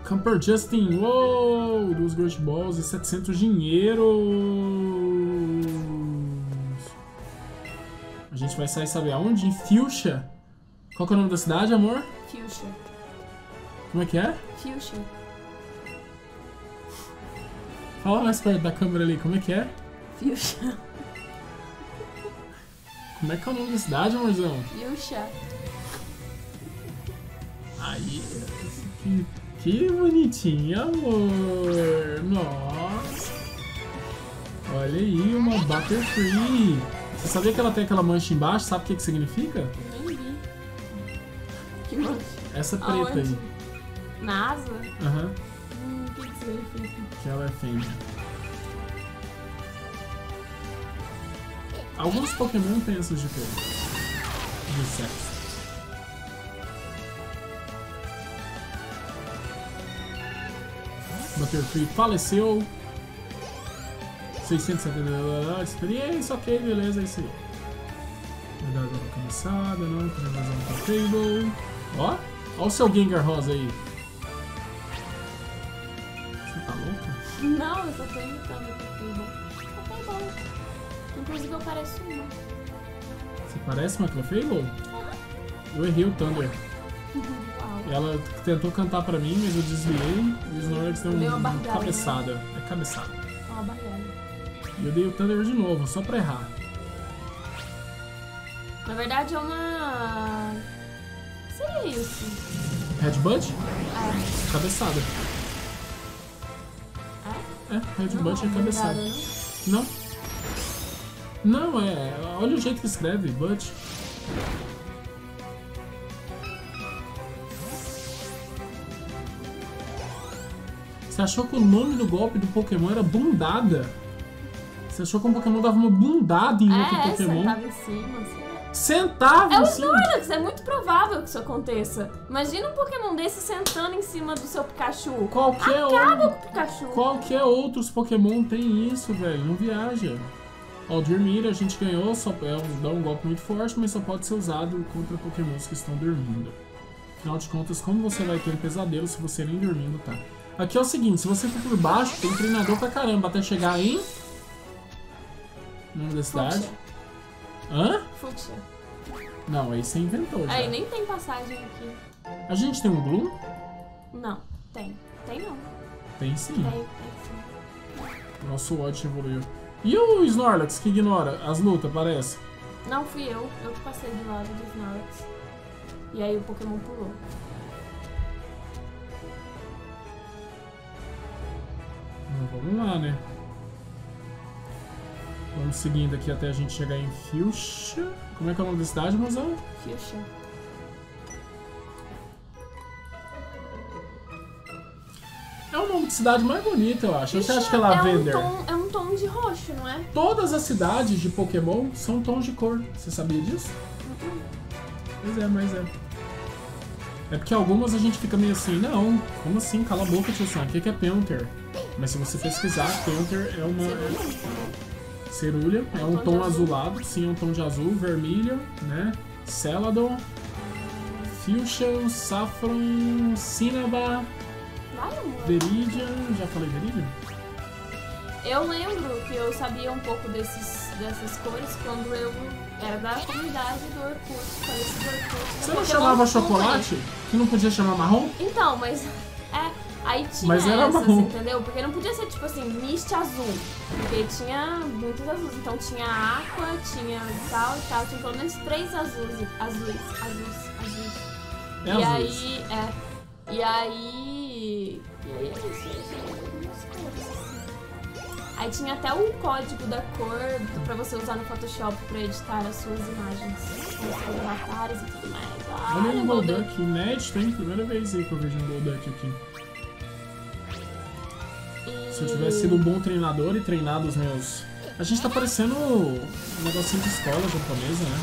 Camper Justin, uou! Dos Great Balls e 700 dinheiros! A gente vai sair, sabe aonde? Em Fuchsia. Qual que é o nome da cidade, amor? Fuchsia. Como é que é? Fuchsia. Fala mais perto da câmera ali, como é que é? Fuchsia. Como é que é o nome da cidade, amorzão? Fuchsia. Aí, que, que bonitinho, amor. Nossa. Olha aí, uma Butterfree. Você sabia que ela tem aquela mancha embaixo? Sabe o que, que significa? Nem vi. Que mancha. Essa preta Aonde? aí. Na asa? Aham, Hum, o que que significa? que ela é fêmea. Alguns Pokémon têm essas diferenças de sexo. Butterfree faleceu. 670 experiência, ok, beleza, é isso aí. A cabeçada, não, com Fable. Ó, ó o seu Gengar Rosa aí. Você tá louco? Não, eu só tô imitando o Clefable. Clefable. Inclusive eu pareço uma. Você parece uma Clefable? Eu errei o Thunder. Ela tentou cantar pra mim, mas eu desviei e o Snorlax deu Deu uma uma cabeçada. É cabeçada. Uma. E eu dei o Thunder de novo, só pra errar. Na verdade é uma. O que seria isso? Headbutt? Ah, Cabeçada. é? É, Headbutt é Não, cabeçada. obrigada, não? Não? Não, é. Olha o jeito que escreve, Butt. Achou que o nome do golpe do Pokémon era bundada? Você achou que um Pokémon dava uma bundada em outro É, Pokémon? sentava em cima, assim. Sentava É o em cima. Snorlax, é muito provável que isso aconteça. Imagina um Pokémon desse sentando em cima do seu Pikachu. Qualquer, Acaba outro, com o Pikachu. qualquer outros Pokémon tem isso, velho. Não viaja. Ó, o Dormir a gente ganhou, só é dá um golpe muito forte, mas só pode ser usado contra Pokémons que estão dormindo. Afinal de contas, como você vai ter um pesadelo se você nem dormindo tá? Aqui é o seguinte, se você for por baixo, tem treinador pra caramba até chegar em... Nome da cidade. Hã? Fuchsia. Não, aí você inventou já. Aí, nem tem passagem aqui. A gente tem um Gloom? Não, tem. Tem não. Tem sim. Tem, tem sim. Nosso Watch evoluiu. E o Snorlax que ignora as lutas, parece? Não fui eu, eu que passei do lado do Snorlax. E aí o Pokémon pulou. Vamos lá, né? Vamos seguindo aqui até a gente chegar em Fuchsia. Como é que é o nome da cidade, mozão? Fuchsia. É o nome de cidade mais bonito, eu acho. Você acha que é é um, Lavender? tom, é um tom de roxo, não é? Todas as cidades de Pokémon são tons de cor. Você sabia disso? Pois é, mas é. É porque algumas a gente fica meio assim, não, como assim? Cala a boca, tio Sam, o que é Panther? Mas se você pesquisar, Panther é uma. é- Cerulha, é um tom azulado, sim, é um tom de azul, vermelho, né? Celadon, Fuchsia, Saffron, Cinnaba, Vai, amor. Viridian. Já falei Viridian? Eu lembro que eu sabia um pouco desses dessas cores quando eu era da comunidade do Orkut, falecido Orkut. Você não chamava chocolate? Que não podia chamar marrom? Então, mas. É, aí tinha Mas era essas, marrom. entendeu? Porque não podia ser tipo assim, mist azul. Porque tinha muitos azuis. Então tinha aqua, tinha tal e tal. Tinha pelo menos três azuis. Azuis, azuis, azuis. É e azuis. aí. É. E aí. E aí é isso, assim. Aí tinha até o código da cor pra você usar no Photoshop pra editar as suas imagens. Com os seus avatares e tudo mais. Olha um Golden. Golduck inédito, hein? Primeira vez aí que eu vejo um Golduck aqui. Se eu tivesse sido um bom treinador e treinado os meus. A gente tá parecendo um negocinho de escola japonesa, né?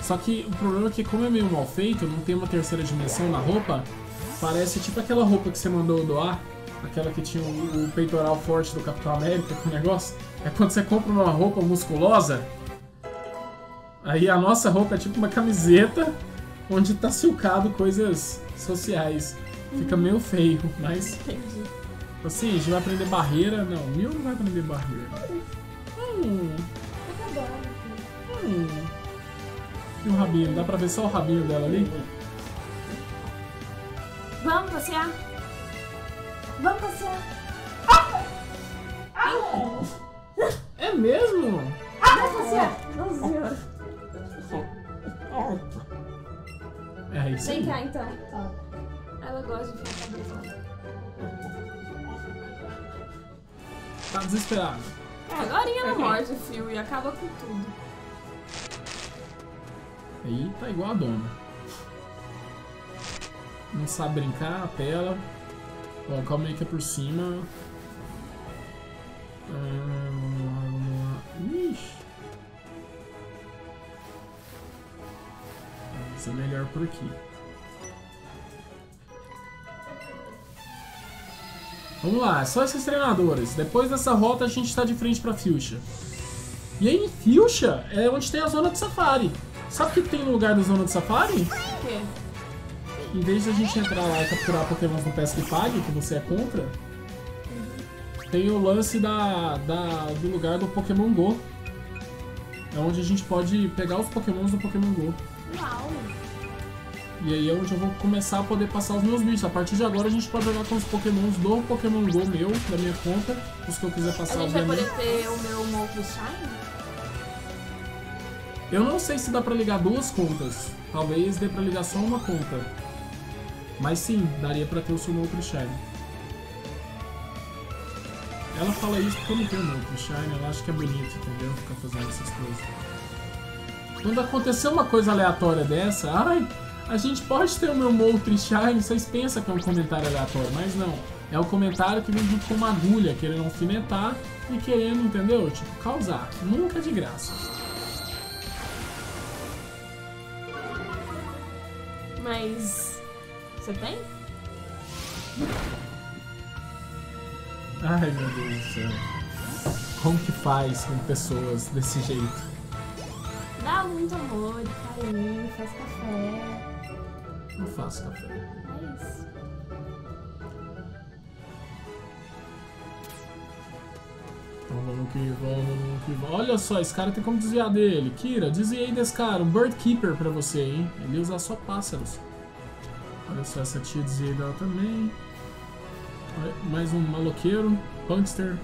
Só que o problema é que, como é meio mal feito, não tem uma terceira dimensão na roupa, parece tipo aquela roupa que você mandou doar, aquela que tinha o, o peitoral forte do Capitão América com o negócio. É quando você compra uma roupa musculosa, aí a nossa roupa é tipo uma camiseta onde tá silcado coisas sociais. Fica meio feio, mas Entendi. Assim, a gente vai aprender barreira. Não, o Mil não vai aprender barreira. Hum, hum. E o rabinho? Dá pra ver só o rabinho dela ali? Vamos passear? Vamos passear? É mesmo? Vamos passear? Nossa senhora. É isso Vem aí. cá então. Ela gosta de ficar cabeça. Tá desesperado. Agora ela morde o fio e acaba com tudo. Aí tá igual a dona. Não sabe brincar, apela. Ó, calma aí que é por cima. Ah. Ixi. Vai ser melhor por aqui. Vamos lá, só esses treinadores. Depois dessa rota a gente tá de frente pra Fuchsia. E aí, Fuchsia é onde tem a zona de safari. Sabe o que tem no lugar da zona de safari? O quê? Em vez de a gente entrar lá e capturar pokémons no Pesca e Pague, que você é contra, tem o lance da, da- do lugar do Pokémon GO. É onde a gente pode pegar os pokémons do Pokémon GO. Uau. E aí é onde eu vou começar a poder passar os meus bichos. A partir de agora a gente pode jogar com os pokémons do Pokémon GO meu, da minha conta. Os que eu quiser A passar, gente vai obviamente. poder ter o meu Moltres Shine? Eu não sei se dá pra ligar duas contas. Talvez dê pra ligar só uma conta. Mas sim, daria pra ter o seu Moltres Shine. Ela fala isso porque eu não tenho Moltres Shine, ela acha que é bonito, entendeu? Ficar fazendo essas coisas. Quando acontecer uma coisa aleatória dessa, ai, a gente pode ter o meu Moltres Shine, vocês pensam que é um comentário aleatório, mas não. É o comentário que vem junto com uma agulha, querendo alfinetar e querendo, entendeu? Tipo, causar. Nunca de graça. Mas. Você tem? Ai meu Deus do céu. Como que faz com pessoas desse jeito? Dá muito amor, carinho, faz café. Não faço café. É isso. Então vamos que vamos, vamos que vamos. Olha só, esse cara tem como desviar dele. Kira, desvia aí desse cara. Um Bird Keeper pra você, hein? Ele usa só pássaros. Olha só, essa tia desvia dela também. Mais um maloqueiro. Punkster.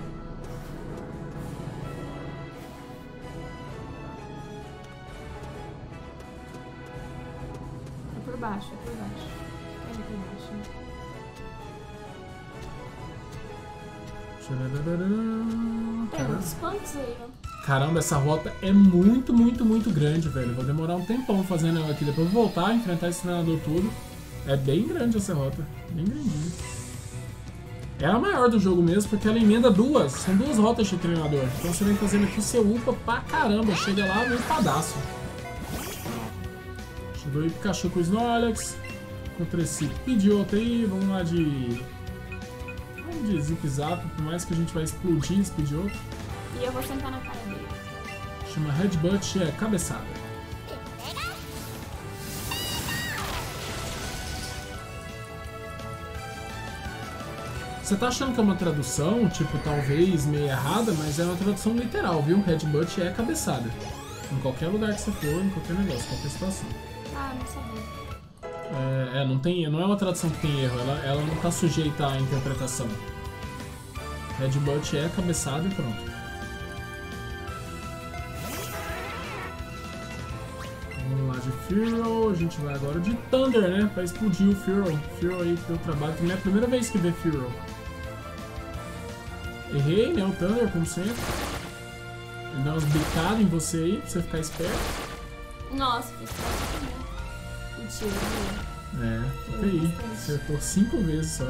Caramba. ó. Caramba, essa rota é muito, muito, muito grande, velho. Vou demorar um tempão fazendo ela aqui. Depois eu vou voltar, enfrentar esse treinador tudo. É bem grande essa rota. Bem grandinha. É a maior do jogo mesmo, porque ela emenda duas. São duas rotas de treinador. Então você vem fazendo aqui, você upa pra caramba. Chega lá, vem padaço. Chegou aí Pikachu com o Snorlax. Contra esse Pidgeotto aí. Vamos lá de... De Zip Zap, por mais que a gente vai explodir esse Pidgeotto. E eu vou sentar na cara dele. Chama Headbutt, é cabeçada. Você tá achando que é uma tradução, tipo, talvez meio errada, mas é uma tradução literal, viu? Headbutt é cabeçada. Em qualquer lugar que você for, em qualquer negócio, qualquer situação. Ah, não sabia. É, é, não, tem, não é uma tradução que tem erro, ela, ela não tá sujeita à interpretação. Headbutt é cabeçada e pronto. Vamos lá de Firo, a gente vai agora de Thunder, né? Pra explodir o Firo. Firo aí deu trabalho, que é a primeira vez que vê Firo. Errei, né? O Thunder, como sempre. Ele dá umas bicadas em você aí, pra você ficar esperto. Nossa, fiz Mentira, não É, fica aí. Acertou cinco vezes só.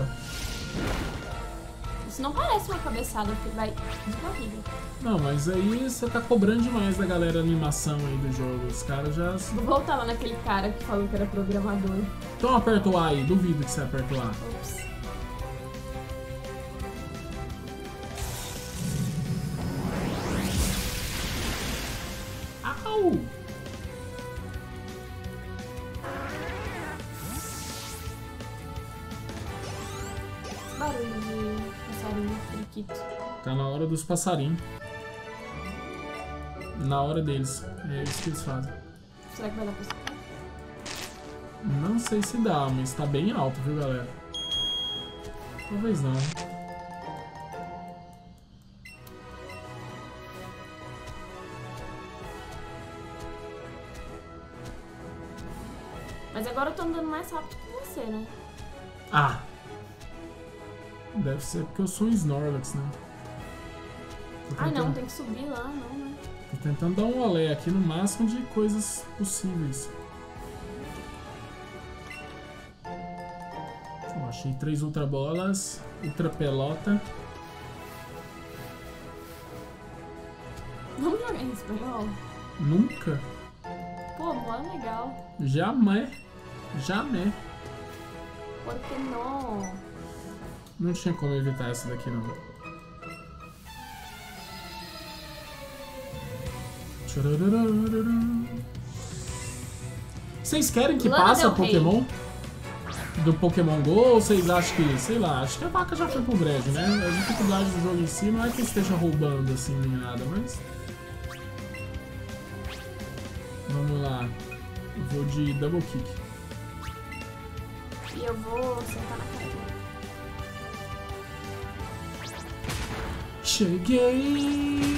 Isso não parece uma cabeçada, porque vai de barriga. Não, mas aí você tá cobrando demais da galera a animação aí do jogo. Os caras já. Vou voltar lá naquele cara que falou que era programador. Então aperta o A aí, duvido que você aperta o A. Ops. Hora dos passarinhos. Na hora deles. É isso que eles fazem. Será que vai dar pra escutar? Não sei se dá, mas tá bem alto, viu, galera? Talvez não. Mas agora eu tô andando mais rápido que você, né? Ah! Deve ser porque eu sou um Snorlax, né? Ai não, tem que subir lá, não, né? Tô tentando dar um olé aqui no máximo de coisas possíveis. Ó, achei três ultra bolas, ultra pelota. Vamos jogar em espanhol? Nunca, Pô, mó legal. jamais, jamais. Por que não? Não tinha como evitar essa daqui não. Vocês querem que Lana passe. Pokémon? Do Pokémon GO ou vocês acham que, sei lá, acho que a vaca já foi pro brejo, né? A dificuldade do jogo em si não é que esteja roubando assim nem nada, mas. Vamos lá. Eu vou de double kick. E eu vou sentar na dele. Cheguei,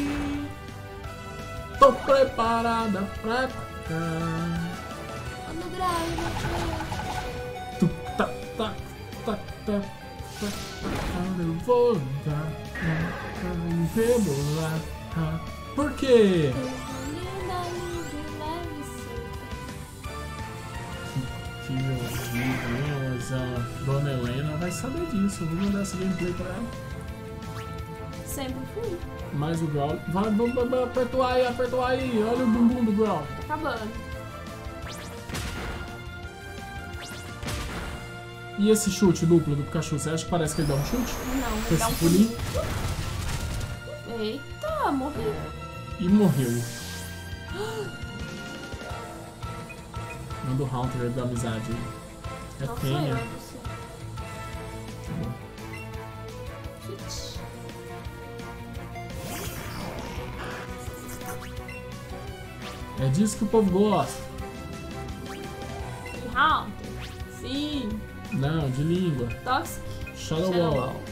tô preparada pra atacar. Quando grave, Tu, tá, tá, tá, tá, tá, tá, eu vou dar, vai rebolar. ah. Por quê? Que hein? Mas a Dona Helena vai saber disso. Eu vou mandar essa gameplay pra ela. Sempre fui. Mais o Growl. Vai, vai, vai, vai, aperta o A aí, aperta o A aí. Olha o bumbum do Growl. Tá acabando. E esse chute duplo do Pikachu, você acha que parece que ele dá um chute? Não, vai dar um pulinho? Eita, morri. E morreu. Manda o Haunter da amizade. É Não sou eu, É disso que o povo gosta. Haunter. Sim. Não, de língua. Toxic. Shadow, Shadow Ball. Ball.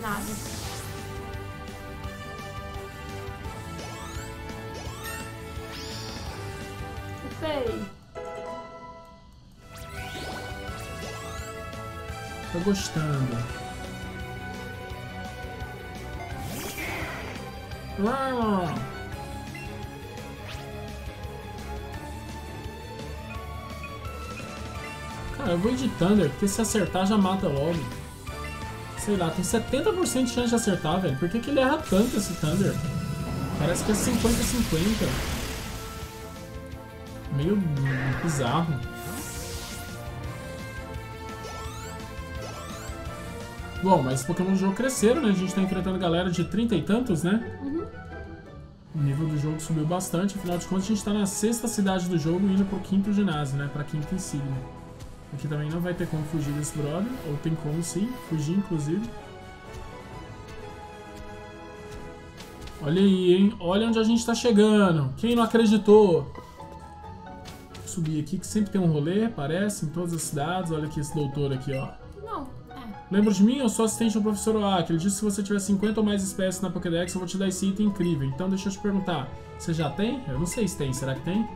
Nada. Upei. Tô gostando. Uau. Cara, eu vou de Thunder, porque se acertar já mata logo. Sei lá, tem 70% de chance de acertar, velho. Por que, que ele erra tanto esse Thunder? Parece que é 50-50. Meio bizarro. Bom, mas os Pokémon do jogo cresceram, né? A gente tá enfrentando galera de 30 e tantos, né? Uhum. O nível do jogo subiu bastante, afinal de contas a gente tá na sexta cidade do jogo indo pro quinto ginásio, né? Pra quinta insígnia. Aqui também não vai ter como fugir desse brother. Ou tem como sim, fugir inclusive. Olha aí, hein? Olha onde a gente tá chegando. Quem não acreditou? Vou subir aqui, que sempre tem um rolê, parece, em todas as cidades. Olha aqui esse doutor aqui, ó. Não. Lembra de mim? Eu sou assistente do professor Oak. Ele disse que se você tiver 50 ou mais espécies na Pokédex, eu vou te dar esse item incrível. Então deixa eu te perguntar. Você já tem? Eu não sei se tem. Será que tem?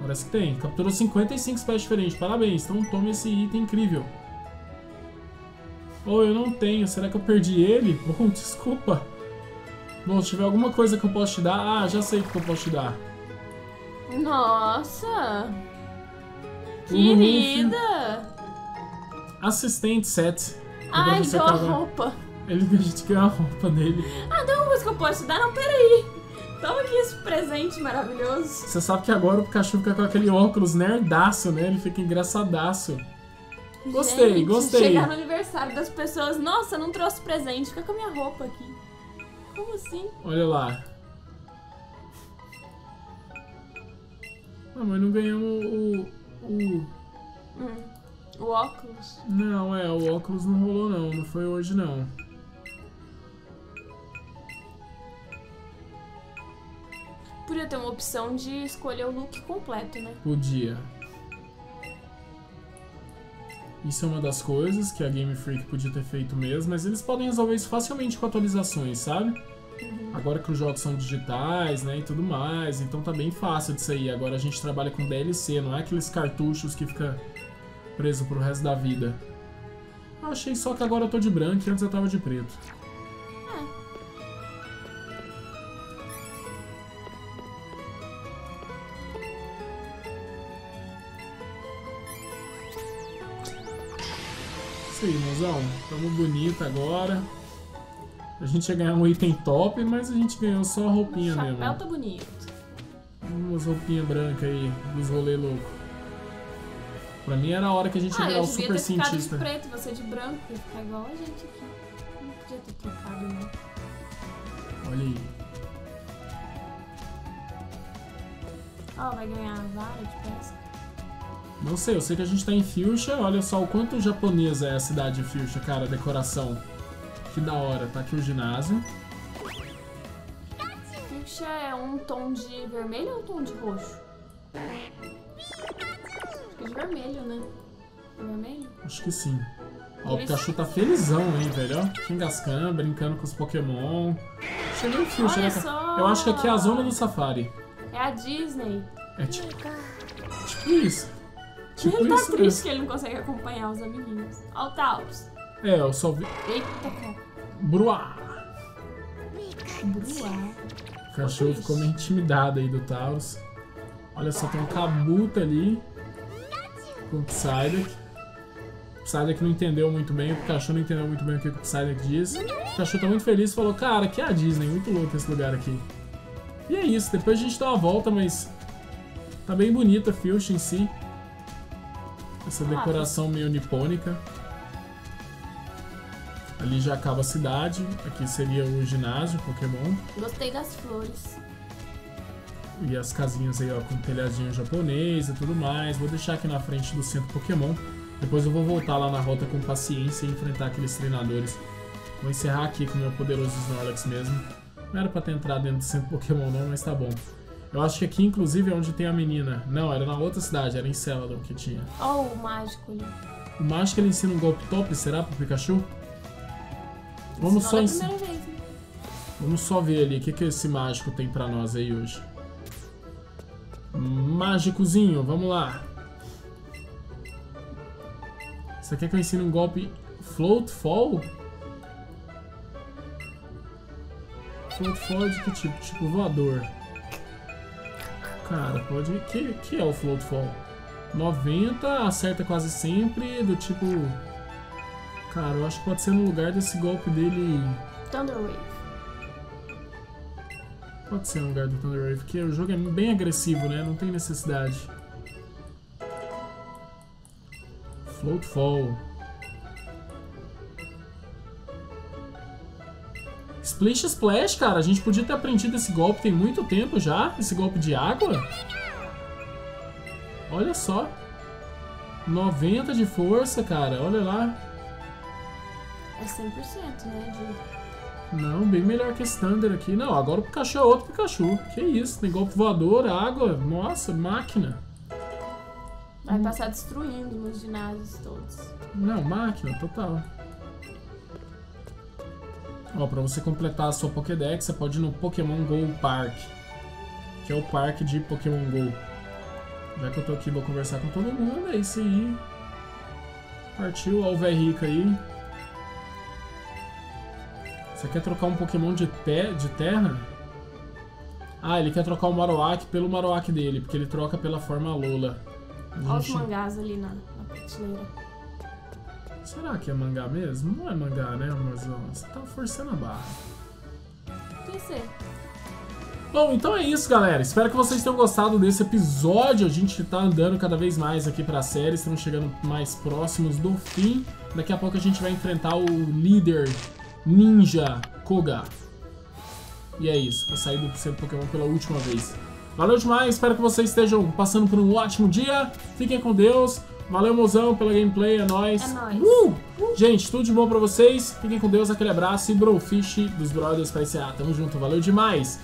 Parece que tem. Capturou 55 espécies diferentes. Parabéns. Então tome esse item incrível. Ou oh, eu não tenho. Será que eu perdi ele? Bom, desculpa. Bom, se tiver alguma coisa que eu posso te dar... Ah, já sei o que eu posso te dar. Nossa! Querida! Assistente set. Ai, deu a roupa. Ele, a gente ganhou a roupa dele. Ah, tem uma coisa que eu posso te dar? Não, peraí. Toma aqui esse presente maravilhoso. Você sabe que agora o Pikachu fica com aquele óculos nerdaço, né? Ele fica engraçadaço. Gostei, Gente, gostei. Chegar no aniversário das pessoas, nossa, não trouxe presente, fica com a minha roupa aqui. Como assim? Olha lá. Ah, mas não ganhamos o. o... Hum, o óculos? Não, é, o óculos não rolou não, não foi hoje não. Podia ter uma opção de escolher o look completo, né? Podia. Isso é uma das coisas que a Game Freak podia ter feito mesmo, mas eles podem resolver isso facilmente com atualizações, sabe? Uhum. Agora que os jogos são digitais, né, e tudo mais, então tá bem fácil de sair. Agora a gente trabalha com DLC, não é aqueles cartuchos que fica preso pro resto da vida. Eu achei só que agora eu tô de branco e antes eu tava de preto. Isso aí, mozão. Tamo bonito agora. A gente ia ganhar um item top, mas a gente ganhou só a roupinha o chapéu mesmo. tá bonito. Umas roupinhas brancas aí, dos rolê louco. Pra mim era a hora que a gente ia ah, virar eu o devia super ter ficado cientista. de preto, você de branco, ia ficar igual a gente aqui. Não podia ter trocado, não. Olha aí. Ó, vai ganhar a vara de pesca. Não sei, eu sei que a gente tá em Fuchsia. Olha só o quanto japonesa é a cidade de Fuchsia, cara, a decoração. Que da hora. Tá aqui o ginásio. Fuchsia é um tom de vermelho ou um tom de roxo? Acho que de vermelho, né? Vermelho? Acho que sim. Ó, o Pikachu tá felizão, hein, velho? Ó, Xingascan, brincando com os Pokémon. Chegou em Fuchsia, Olha cara? só! Eu acho que aqui é a zona do Safari. É a Disney. É tipo, tipo isso. Tipo ele tá isso triste mesmo. que ele não consegue acompanhar os amiguinhos. Ó o Taurus. É, eu só vi... Eita, cara. Bruá! Bruá. O cachorro ficou meio intimidado aí do Taurus. Olha só, tem um Kabuto ali. Com o Psyduck. O Psyduck não entendeu muito bem, o Pikachu não entendeu muito bem o que o Psyduck diz. O Pikachu tá muito feliz e falou, cara, que é a Disney, muito louco esse lugar aqui. E é isso, depois a gente dá uma volta, mas... Tá bem bonita a Fuchsia em si. Essa decoração meio nipônica. Ali já acaba a cidade. Aqui seria o ginásio Pokémon. Gostei das flores. E as casinhas aí, ó, com telhadinho japonês e tudo mais. Vou deixar aqui na frente do centro Pokémon. Depois eu vou voltar lá na rota com paciência e enfrentar aqueles treinadores. Vou encerrar aqui com o meu poderoso Snorlax mesmo. Não era pra ter entrado dentro do centro Pokémon não, mas tá bom. Eu acho que aqui, inclusive, é onde tem a menina. Não, era na outra cidade, era em Celadon que tinha. Ó o mágico ali. O mágico ele ensina um golpe top, será, pro Pikachu? Vamos Ensinou só, ens- vez, né? Vamos só ver ali o que, que esse mágico tem pra nós aí hoje. Mágicozinho, vamos lá. Você quer que eu um golpe Float Fall? Float Fall é de que tipo? Tipo voador. Cara, pode. Que, que é o Float Fall? 90, acerta quase sempre, do tipo. Cara, eu acho que pode ser no lugar desse golpe dele. Thunder Wave. Pode ser no lugar do Thunder Wave, porque o jogo é bem agressivo, né? Não tem necessidade. Float Fall. Splish Splash, cara. A gente podia ter aprendido esse golpe tem muito tempo já. Esse golpe de água. Olha só. 90 de força, cara. Olha lá. É 100%, né? De... Não, bem melhor que esse Thunder aqui. Não, agora o Pikachu é outro Pikachu. Que isso, tem golpe voador, água. Nossa, máquina. Vai passar destruindo nos ginásios todos. Não, máquina, total. Ó, pra você completar a sua Pokédex, você pode ir no Pokémon GO Park. Que é o parque de Pokémon GO. Já que eu tô aqui, vou conversar com todo mundo. É isso aí. Partiu, ó o velho rico aí. Você quer trocar um Pokémon de, te de terra? Ah, ele quer trocar o Marowak pelo Marowak dele, porque ele troca pela forma Lola. Olha os mangás ali na, na prateleira. Será que é mangá mesmo? Não é mangá, né, Amazon? Você tá forçando a barra. Tem ser. Bom, então é isso, galera. Espero que vocês tenham gostado desse episódio. A gente tá andando cada vez mais aqui pra série, estamos chegando mais próximos do fim. Daqui a pouco a gente vai enfrentar o líder Ninja Koga. E é isso, vou sair do centro Pokémon pela última vez. Valeu demais, espero que vocês estejam passando por um ótimo dia. Fiquem com Deus. Valeu, mozão, pela gameplay, é nóis. É nóis. Uh! Gente, tudo de bom pra vocês. Fiquem com Deus, aquele abraço e Brofish dos Brothers pra encerrar. Tamo junto, valeu demais.